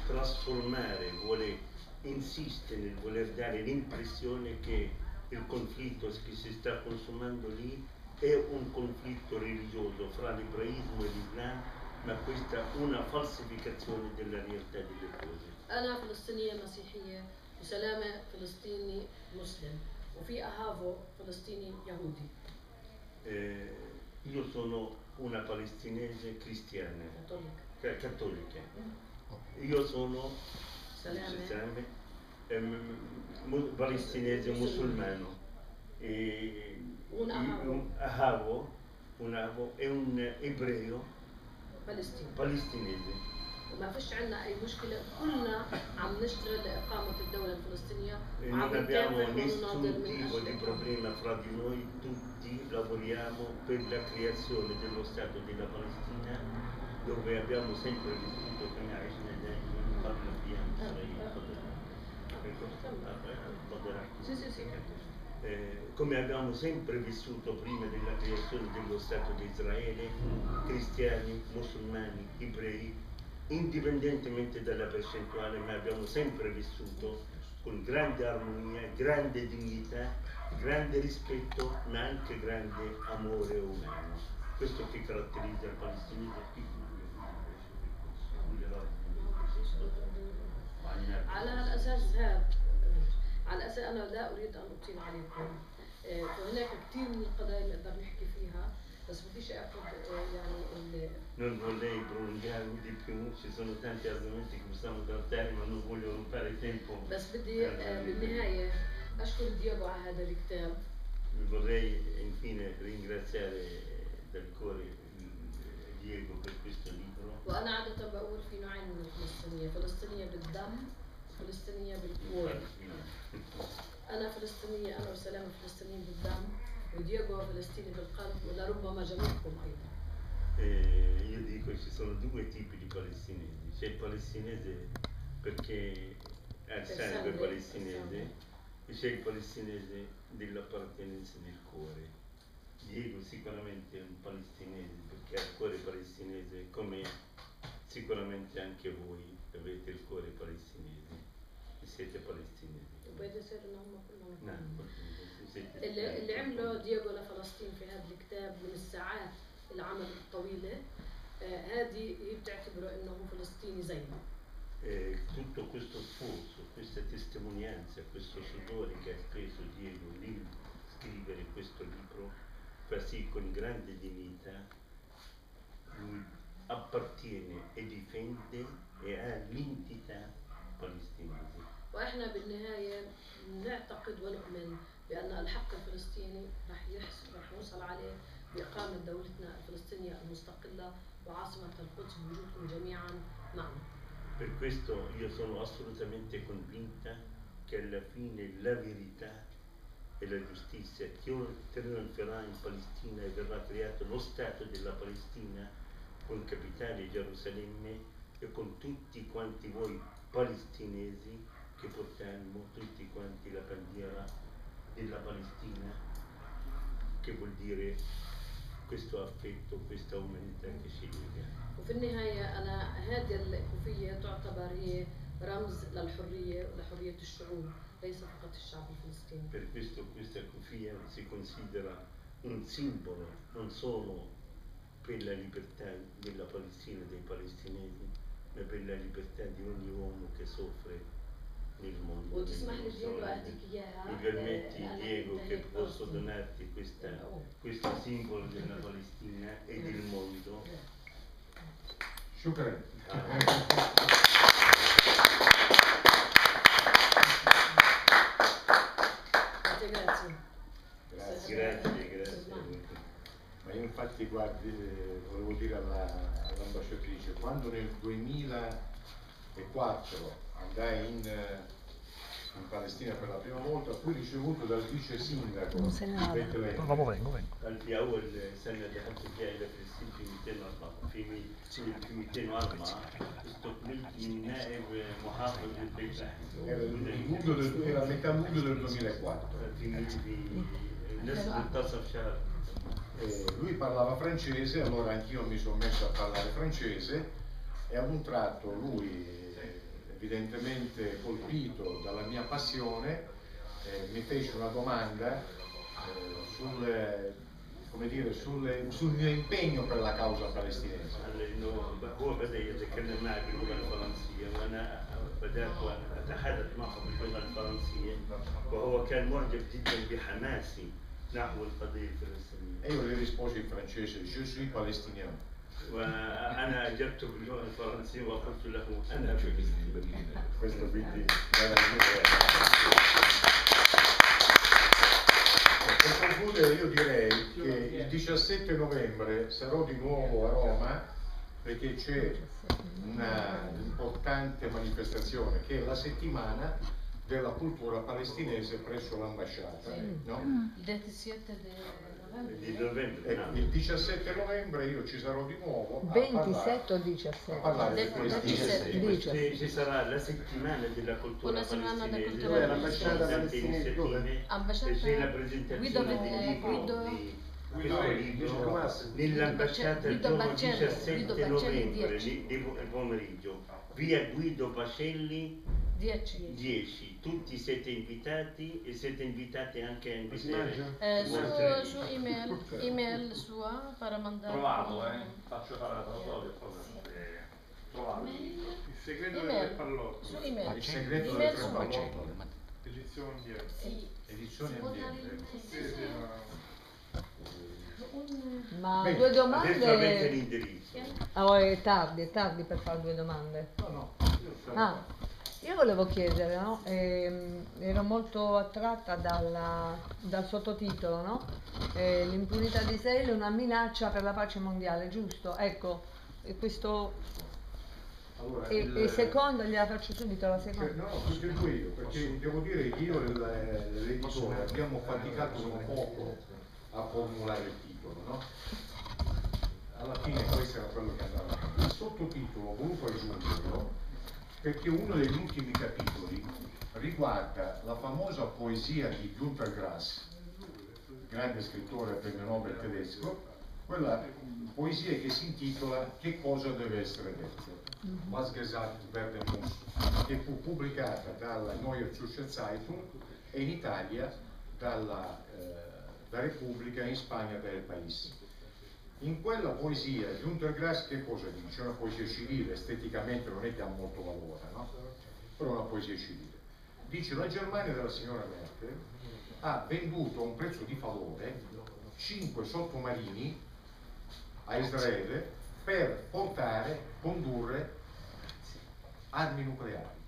trasformare, vuole insiste nel voler dare l'impressione che il conflitto che si sta consumando lì è un conflitto religioso fra l'ebraismo e l'Islam, ma questa è una falsificazione della realtà delle cose. أنا فلسطينية مسيحية وسلامة فلسطيني مسلم وفي أهافو فلسطيني يهودي Eh, io sono una palestinese cristiana, كاثوليك ca- cattolica. Io sono سلامة Salame, ehm, mu- palestinese musulmano. E Un ahavo. un ahavo, un ahavo è un ebreo فلسطين palestinese. وما فيش عندنا أي مشكلة كلنا عم نشتغل لإقامة الدولة الفلسطينية E وعم non abbiamo نكافح ونناضل nessun من tipo di أجل problema fra di noi, tutti lavoriamo per la creazione dello Stato della Palestina, dove abbiamo sempre vissuto come عشنا eh, come abbiamo sempre vissuto prima della creazione dello Stato di Israele, cristiani, musulmani, ebrei, indipendentemente dalla percentuale, ma abbiamo sempre vissuto con grande armonia, grande dignità, grande rispetto, ma anche grande amore umano. Questo che caratterizza il palestinese على الأساس هذا على أساس أنا لا أريد أن أطيل عليكم آه، فهناك كثير من القضايا اللي نقدر نحكي فيها بس بديش أخذ آه، يعني ال- Non vorrei prolungarmi di più, ci sono tanti argomenti che possiamo trattare, ma non voglio rubare tempo. بس بدي آه، بالنهاية أشكر دياغو على هذا الكتاب Vorrei infine ringraziare dal cuore Diego per questo libro. وأنا عادة بقول في نوعين من الفلسطينية فلسطينية بالدم وفلسطينية بالقوة أنا فلسطينية أنا وسلامة فلسطينيين بالدم ودياغو فلسطيني بالقلب ولربما جميعكم أيضا E io dico ci sono due tipi di palestinesi, c'è il palestinese perché ha il Per sangue sangue, palestinese per e c'è il palestinese dell'appartenenza del cuore. Diego sicuramente è un palestinese perché ha il cuore palestinese come sicuramente anche voi avete il cuore palestinese e siete palestinesi. وبيد يصير إن هم كلهم نعم siete اللي, اللي عمله دييغو لفلسطين في هذا الكتاب من الساعات العمل الطويلة آه هذه هي بتعتبره انه هو فلسطيني زينا Eh, tutto questo sforzo, questa testimonianza, questo sudore che ha speso Diego nel scrivere questo libro, fa sì con grande dignità lui appartiene e difende e ha l'entità palestinese. وإحنا بالنهاية نعتقد ونؤمن بأن الحق الفلسطيني رح يحصل رح نوصل عليه بإقامة دولتنا الفلسطينية المستقلة وعاصمة القدس بوجودكم جميعا معنا Per questo io sono assolutamente convinta che alla fine la verità e la giustizia trio- trionferà in Palestina e verrà creato lo Stato della Palestina con capitale Gerusalemme e con tutti quanti voi palestinesi che portiamo tutti quanti la bandiera della Palestina, che vuol dire questo affetto, questa umanità che ci lega. وفي النهاية أنا هذه الكوفية تعتبر هي رمز للحرية ولحرية الشعوب ليس فقط الشعب الفلسطيني Per questo questa cuffia si considera un simbolo non solo per la libertà della Palestina e dei palestinesi, ma per la libertà di ogni uomo che soffre nel mondo. Mi permetti Diego che posso donarti questa, questo simbolo della Palestina e del mondo. Shukran. Grazie. Grazie. Ma io infatti guardi, eh, volevo dire alla- all'ambasciatrice, quando nel 2004 andai in, eh, in Palestina per la prima volta, fui ricevuto dal vice sindaco Non se ne di va. Betlemme. Dopo vengo, vengo. قال في اول سنه دخلت فيها الى فلسطين في 204 في مي- في 204 استقبلت من نائب محافظ البيت لحم Era, il luglio del- era a metà luglio del 2004. في في نصف منتصف شهر Eh, lui parlava francese, allora anch'io mi sono messo a parlare francese e ad un tratto lui, eh, evidentemente colpito dalla mia passione, eh, mi fece una domanda eh, sul, come dire, sul, sul mio impegno per la causa palestinese. قال انه هو بدا يتكلم معي باللغه الفرنسيه وانا بدات وانا اتحدث معه باللغه الفرنسيه وهو كان معجب جدا بحماسي نحو القضيه الفلسطينيه E io le risposi in francese, je suis palestinien. وانا اجبته باللغه الفرنسيه وقلت له انا فلسطيني Questo quindi era il mio Per concludere io direi che il 17 novembre sarò di nuovo a Roma perché c'è una importante manifestazione che è la settimana della cultura palestinese presso l'ambasciata. no? Il 17 di di novembre. Ecco, il 17 novembre io ci sarò di nuovo a 27 o parlare, a 17? parlare di questi 17. Dice. Ci- ci sarà la settimana della cultura Una settimana della palestinese cultura l'ambasciata palestinese. palestinese Ambasciata c'è la presentazione Guido Guido- di libro nell'ambasciata il Guido giorno Bacelli, 17 Guido Bacelli novembre 10. di, pomeriggio via Guido Bacelli 10. 10 tutti siete invitati e siete invitati anche a invitare Eh, su, su email, (laughs) email sua per mandare. Trovato, eh. Faccio fare la poi. eh, Trovato. Il segreto delle Email. tre pallotte. Su email. il segreto Email su pallotte. Edizione indietro. Sì. Edizione ambiente. ma... Ma Bene, due domande... l'indirizzo Ah, oh, è tardi, è tardi per fare due domande. No, no, io sono- Ah, io volevo chiedere, no? Ehm, ero molto attratta dalla- dal sottotitolo, no? Eh, l'impunità di Israele è una minaccia per la pace mondiale, giusto? Ecco, e questo... Allora, E, il- e seconda, gliela faccio subito la Cioè, seconda. no, contribuo io, perché devo dire che io e l'editore abbiamo faticato un poco a formulare il titolo, no? Alla fine questo era quello che andava. Il sottotitolo ho voluto aggiungerlo perché uno degli ultimi capitoli riguarda la famosa poesia di Günter Grass, grande scrittore premio Nobel tedesco, quella poesia che si intitola Che cosa deve essere detto? Was gesagt werden muss, che fu pubblicata dalla Neue Zürcher Zeitung e in Italia dalla eh, da Repubblica e in Spagna da El País. In quella poesia Günter Grass che cosa dice? È una poesia civile, esteticamente non è che ha molto valore, no? Però è una poesia civile. Dice la Germania della signora Merkel ha venduto a un prezzo di favore 5 sottomarini a Israele per portare, condurre armi nucleari.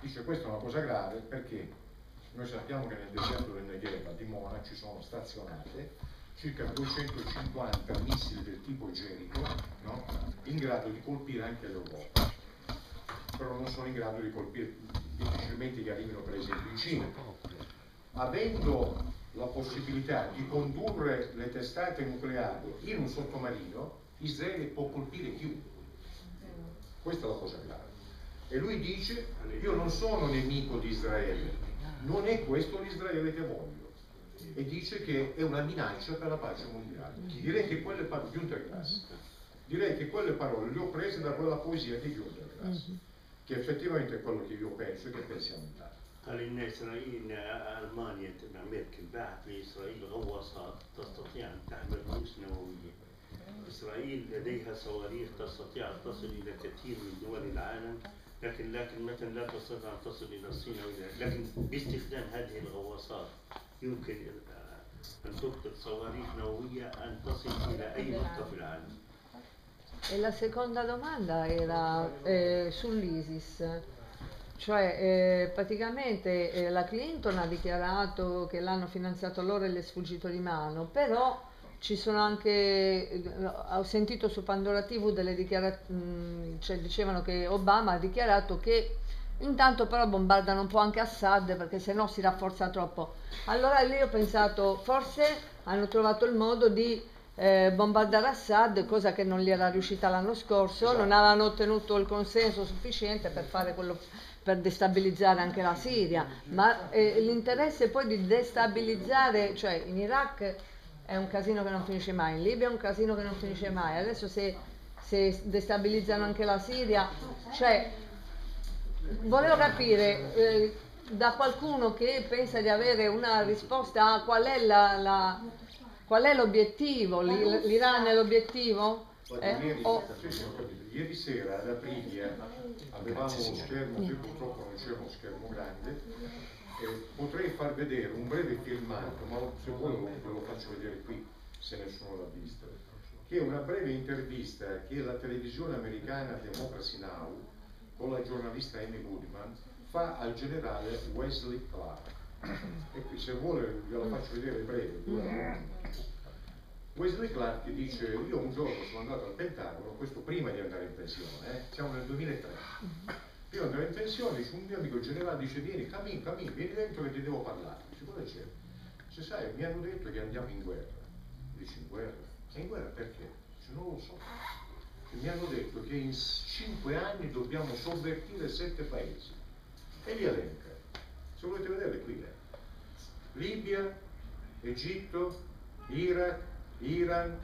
Dice questa è una cosa grave perché noi sappiamo che nel deserto del Negev a Dimona ci sono stazionate circa 250 missili del tipo Jericho no? in grado di colpire anche l'Europa, però non sono in grado di colpire difficilmente che arrivino per esempio in Cina. Avendo la possibilità di condurre le testate nucleari in un sottomarino, Israele può colpire chiunque. Questa è la cosa grave. E lui dice, io non sono nemico di Israele, non è questo l'Israele che voglio E dice che è una minaccia per la pace mondiale. Direi che quelle parole, Günter Grass, direi che quelle parole le ho prese da quella poesia di Günter Grass, che effettivamente è quello che io penso e che pensiamo in Italia. قال إن إسرائيل ألمانيا تبع ميركل باعت لإسرائيل غواصات تستطيع أن تحمل رؤوس نووية. إسرائيل لديها صواريخ تستطيع أن تصل إلى كثير من دول العالم لكن لكن مثلا لا تستطيع أن تصل إلى الصين أو إلى لكن باستخدام هذه الغواصات يمكن أن تطلق صواريخ نووية أن تصل إلى أي نقطة في العالم. E la seconda domanda era eh, sull'ISIS, cioè eh, praticamente eh, la Clinton ha dichiarato che l'hanno finanziato loro e le è sfuggito di mano, però ci sono anche, eh, ho sentito su Pandora TV delle dichiarazioni, cioè dicevano che Obama ha dichiarato che Intanto però bombardano un po' anche Assad perché se no si rafforza troppo. Allora lì ho pensato, forse hanno trovato il modo di eh, bombardare Assad, cosa che non gli era riuscita l'anno scorso, Esatto. non avevano ottenuto il consenso sufficiente per fare quello per destabilizzare anche la Siria, ma eh, l'interesse poi di destabilizzare, cioè in Iraq è un casino che non finisce mai, in Libia è un casino che non finisce mai, adesso se, se destabilizzano anche la Siria, cioè volevo capire eh, da qualcuno che pensa di avere una risposta a qual è, la, la- qual è l'obiettivo, L'I- l'Iran è l'obiettivo? Eh, ieri, o- sì, sì, ho capito. Ieri sera ad Aprilia avevamo uno schermo, qui purtroppo non c'era uno schermo grande, e potrei far vedere un breve filmato, ma se vuoi ve lo faccio vedere qui, se nessuno l'ha visto, che è una breve intervista che la televisione americana Democracy Now, con la giornalista Amy Goodman, fa al generale Wesley Clark. E qui se vuole ve la faccio vedere breve. Wesley Clark dice io un giorno sono andato al Pentagono, questo prima di andare in pensione, eh, siamo nel 2003, prima di in pensione dice, un mio amico generale dice vieni, cammini, cammini, vieni dentro che ti devo parlare. Dice cosa c'è? Dice sai, mi hanno detto che andiamo in guerra. Dice in guerra? E in guerra perché? Dice non lo so. Mi hanno detto che in cinque anni dobbiamo sovvertire sette paesi. E li elenca. Se volete vederle qui. eh. Libia, Egitto, Iraq, Iran,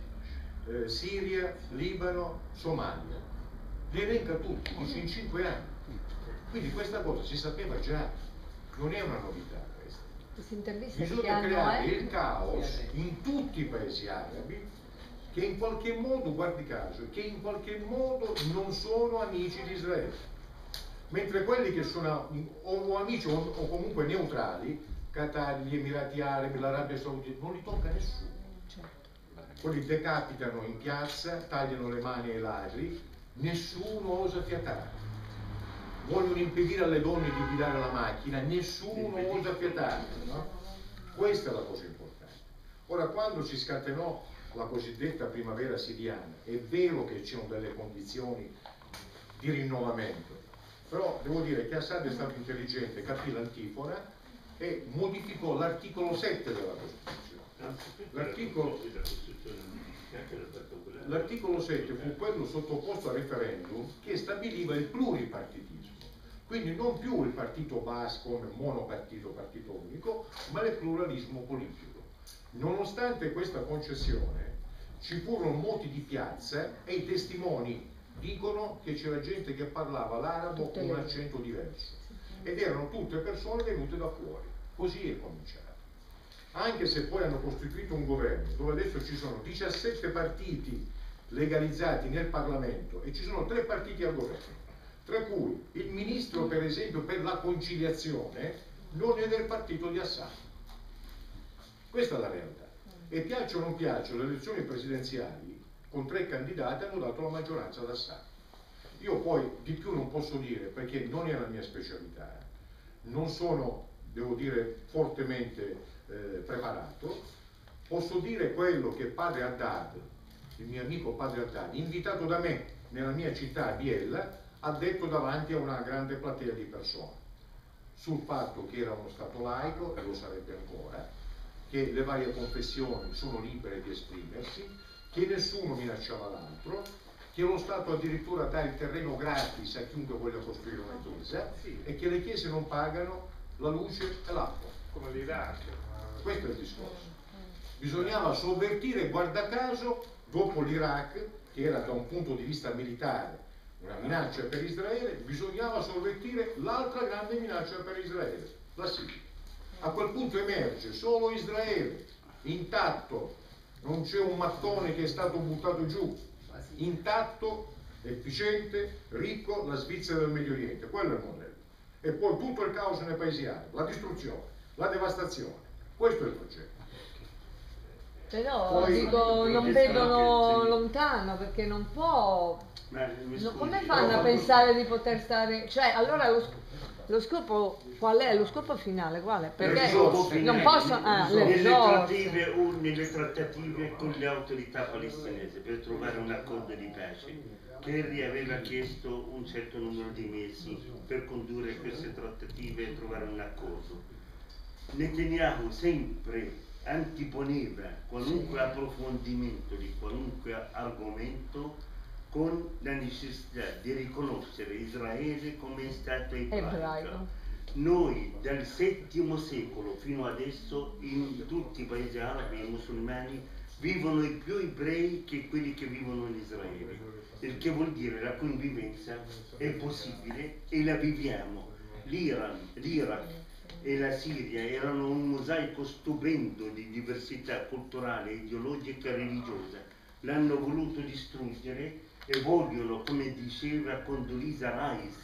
eh, Siria, Libano, Somalia. Li elenca tutti, dice in cinque anni. Quindi questa cosa si sapeva già, non è una novità questa. Bisogna creare eh? il caos in tutti i paesi arabi che in qualche modo, guardi caso, che in qualche modo non sono amici di Israele. Mentre quelli che sono o amici o, comunque neutrali, Qatar, gli Emirati Arabi, l'Arabia Saudita, non li tocca nessuno. Quelli decapitano in piazza, tagliano le mani ai ladri, nessuno osa fiatare. Vogliono impedire alle donne di guidare la macchina, nessuno osa fiatare. no? Questa è la cosa importante. Ora, quando si scatenò la cosiddetta primavera siriana, è vero che c'erano delle condizioni di rinnovamento, però devo dire che Assad è stato intelligente, capì l'antifona e modificò l'articolo 7 della Costituzione. L'articolo, l'articolo 7 fu quello sottoposto a referendum che stabiliva il pluripartitismo. Quindi non più il partito base come monopartito, partito unico, ma il pluralismo politico. Nonostante questa concessione, ci furono moti di piazza e i testimoni dicono che c'era gente che parlava l'arabo con un accento diverso ed erano tutte persone venute da fuori. Così è cominciato. Anche se poi hanno costituito un governo dove adesso ci sono 17 partiti legalizzati nel Parlamento e ci sono tre partiti al governo, tra cui il ministro per esempio per la conciliazione non è del partito di Assad. Questa è la realtà. E piaccia o non piaccia, le elezioni presidenziali con tre candidati hanno dato la maggioranza ad Assad. Io poi di più non posso dire perché non è la mia specialità, non sono, devo dire, fortemente eh, preparato, posso dire quello che padre Haddad, il mio amico padre Haddad, invitato da me nella mia città, Biella, ha detto davanti a una grande platea di persone sul fatto che era uno Stato laico, e lo sarebbe ancora, che le varie confessioni sono libere di esprimersi, che nessuno minacciava l'altro, che lo Stato addirittura dà il terreno gratis a chiunque voglia costruire una chiesa e che le chiese non pagano la luce e l'acqua. Come l'Iraq. Questo è il discorso. Bisognava sovvertire, guarda caso, dopo l'Iraq, che era da un punto di vista militare una minaccia per Israele, bisognava sovvertire l'altra grande minaccia per Israele, la Siria. A quel punto emerge solo Israele, intatto, non c'è un mattone che è stato buttato giù, intatto, efficiente, ricco, la Svizzera del Medio Oriente, quello è il modello. E poi tutto il caos nei paesi arabi, la distruzione, la devastazione, questo è il progetto. Però Poi- dico, non vedono Sì. lontano perché non può. Mi no, come fanno a pensare di poter stare. Cioè, allora lo, lo scopo qual è? Lo scopo finale qual è? Perché Le risorse non possono. Ah, le trattative, o nelle trattative con le autorità palestinesi per trovare un accordo di pace. Kerry aveva chiesto un certo numero di mesi per condurre queste trattative e trovare un accordo. Netanyahu sempre antiponeva qualunque approfondimento di qualunque argomento con la necessità di riconoscere Israele come Stato ebraico. Noi dal VII secolo fino adesso in tutti i paesi arabi e musulmani vivono i più ebrei che quelli che vivono in Israele, il che vuol dire la convivenza è possibile e la viviamo. L'Iran, l'Iraq e la Siria erano un mosaico stupendo di diversità culturale, ideologica e religiosa. L'hanno voluto distruggere e vogliono, come diceva Condoleezza Rice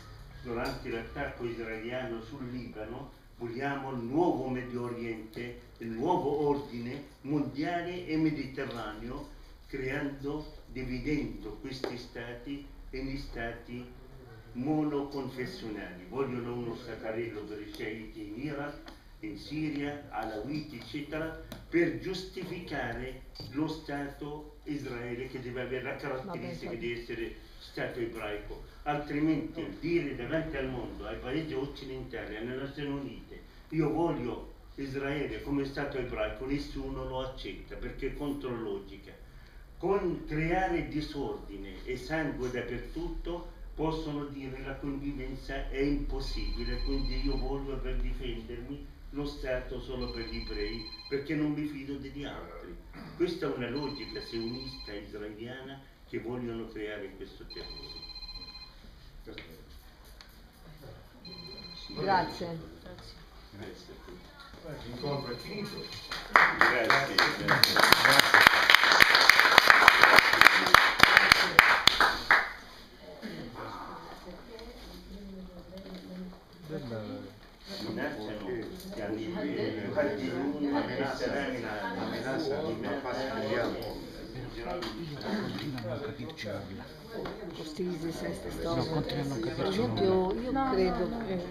durante l'attacco israeliano sul Libano, vogliamo il nuovo Medio Oriente, il nuovo ordine mondiale e mediterraneo, creando, dividendo questi stati in stati monoconfessionali. Vogliono uno stacarello per i sceiti in Iraq, in Siria, Alawiti, eccetera, per giustificare lo Stato Israele che deve avere la caratteristica pensa- di essere Stato ebraico. Altrimenti dire davanti al mondo, ai paesi occidentali, alle Nazioni Unite, io voglio Israele come Stato ebraico, nessuno lo accetta perché è contro logica. Con creare disordine e sangue dappertutto possono dire la convivenza è impossibile, quindi io voglio per difendermi lo Stato solo per gli ebrei perché non mi fido degli altri. Questa è una logica sionista israeliana che vogliono creare questo terrore. Grazie. Grazie. L'incontro è finito. Grazie. grazie. Minacciano che anni fatti l'uno amenazza Amenazza di una fase mondiale. Questi ISIS, queste No, storie. continua a non Per esempio, io credo, eh,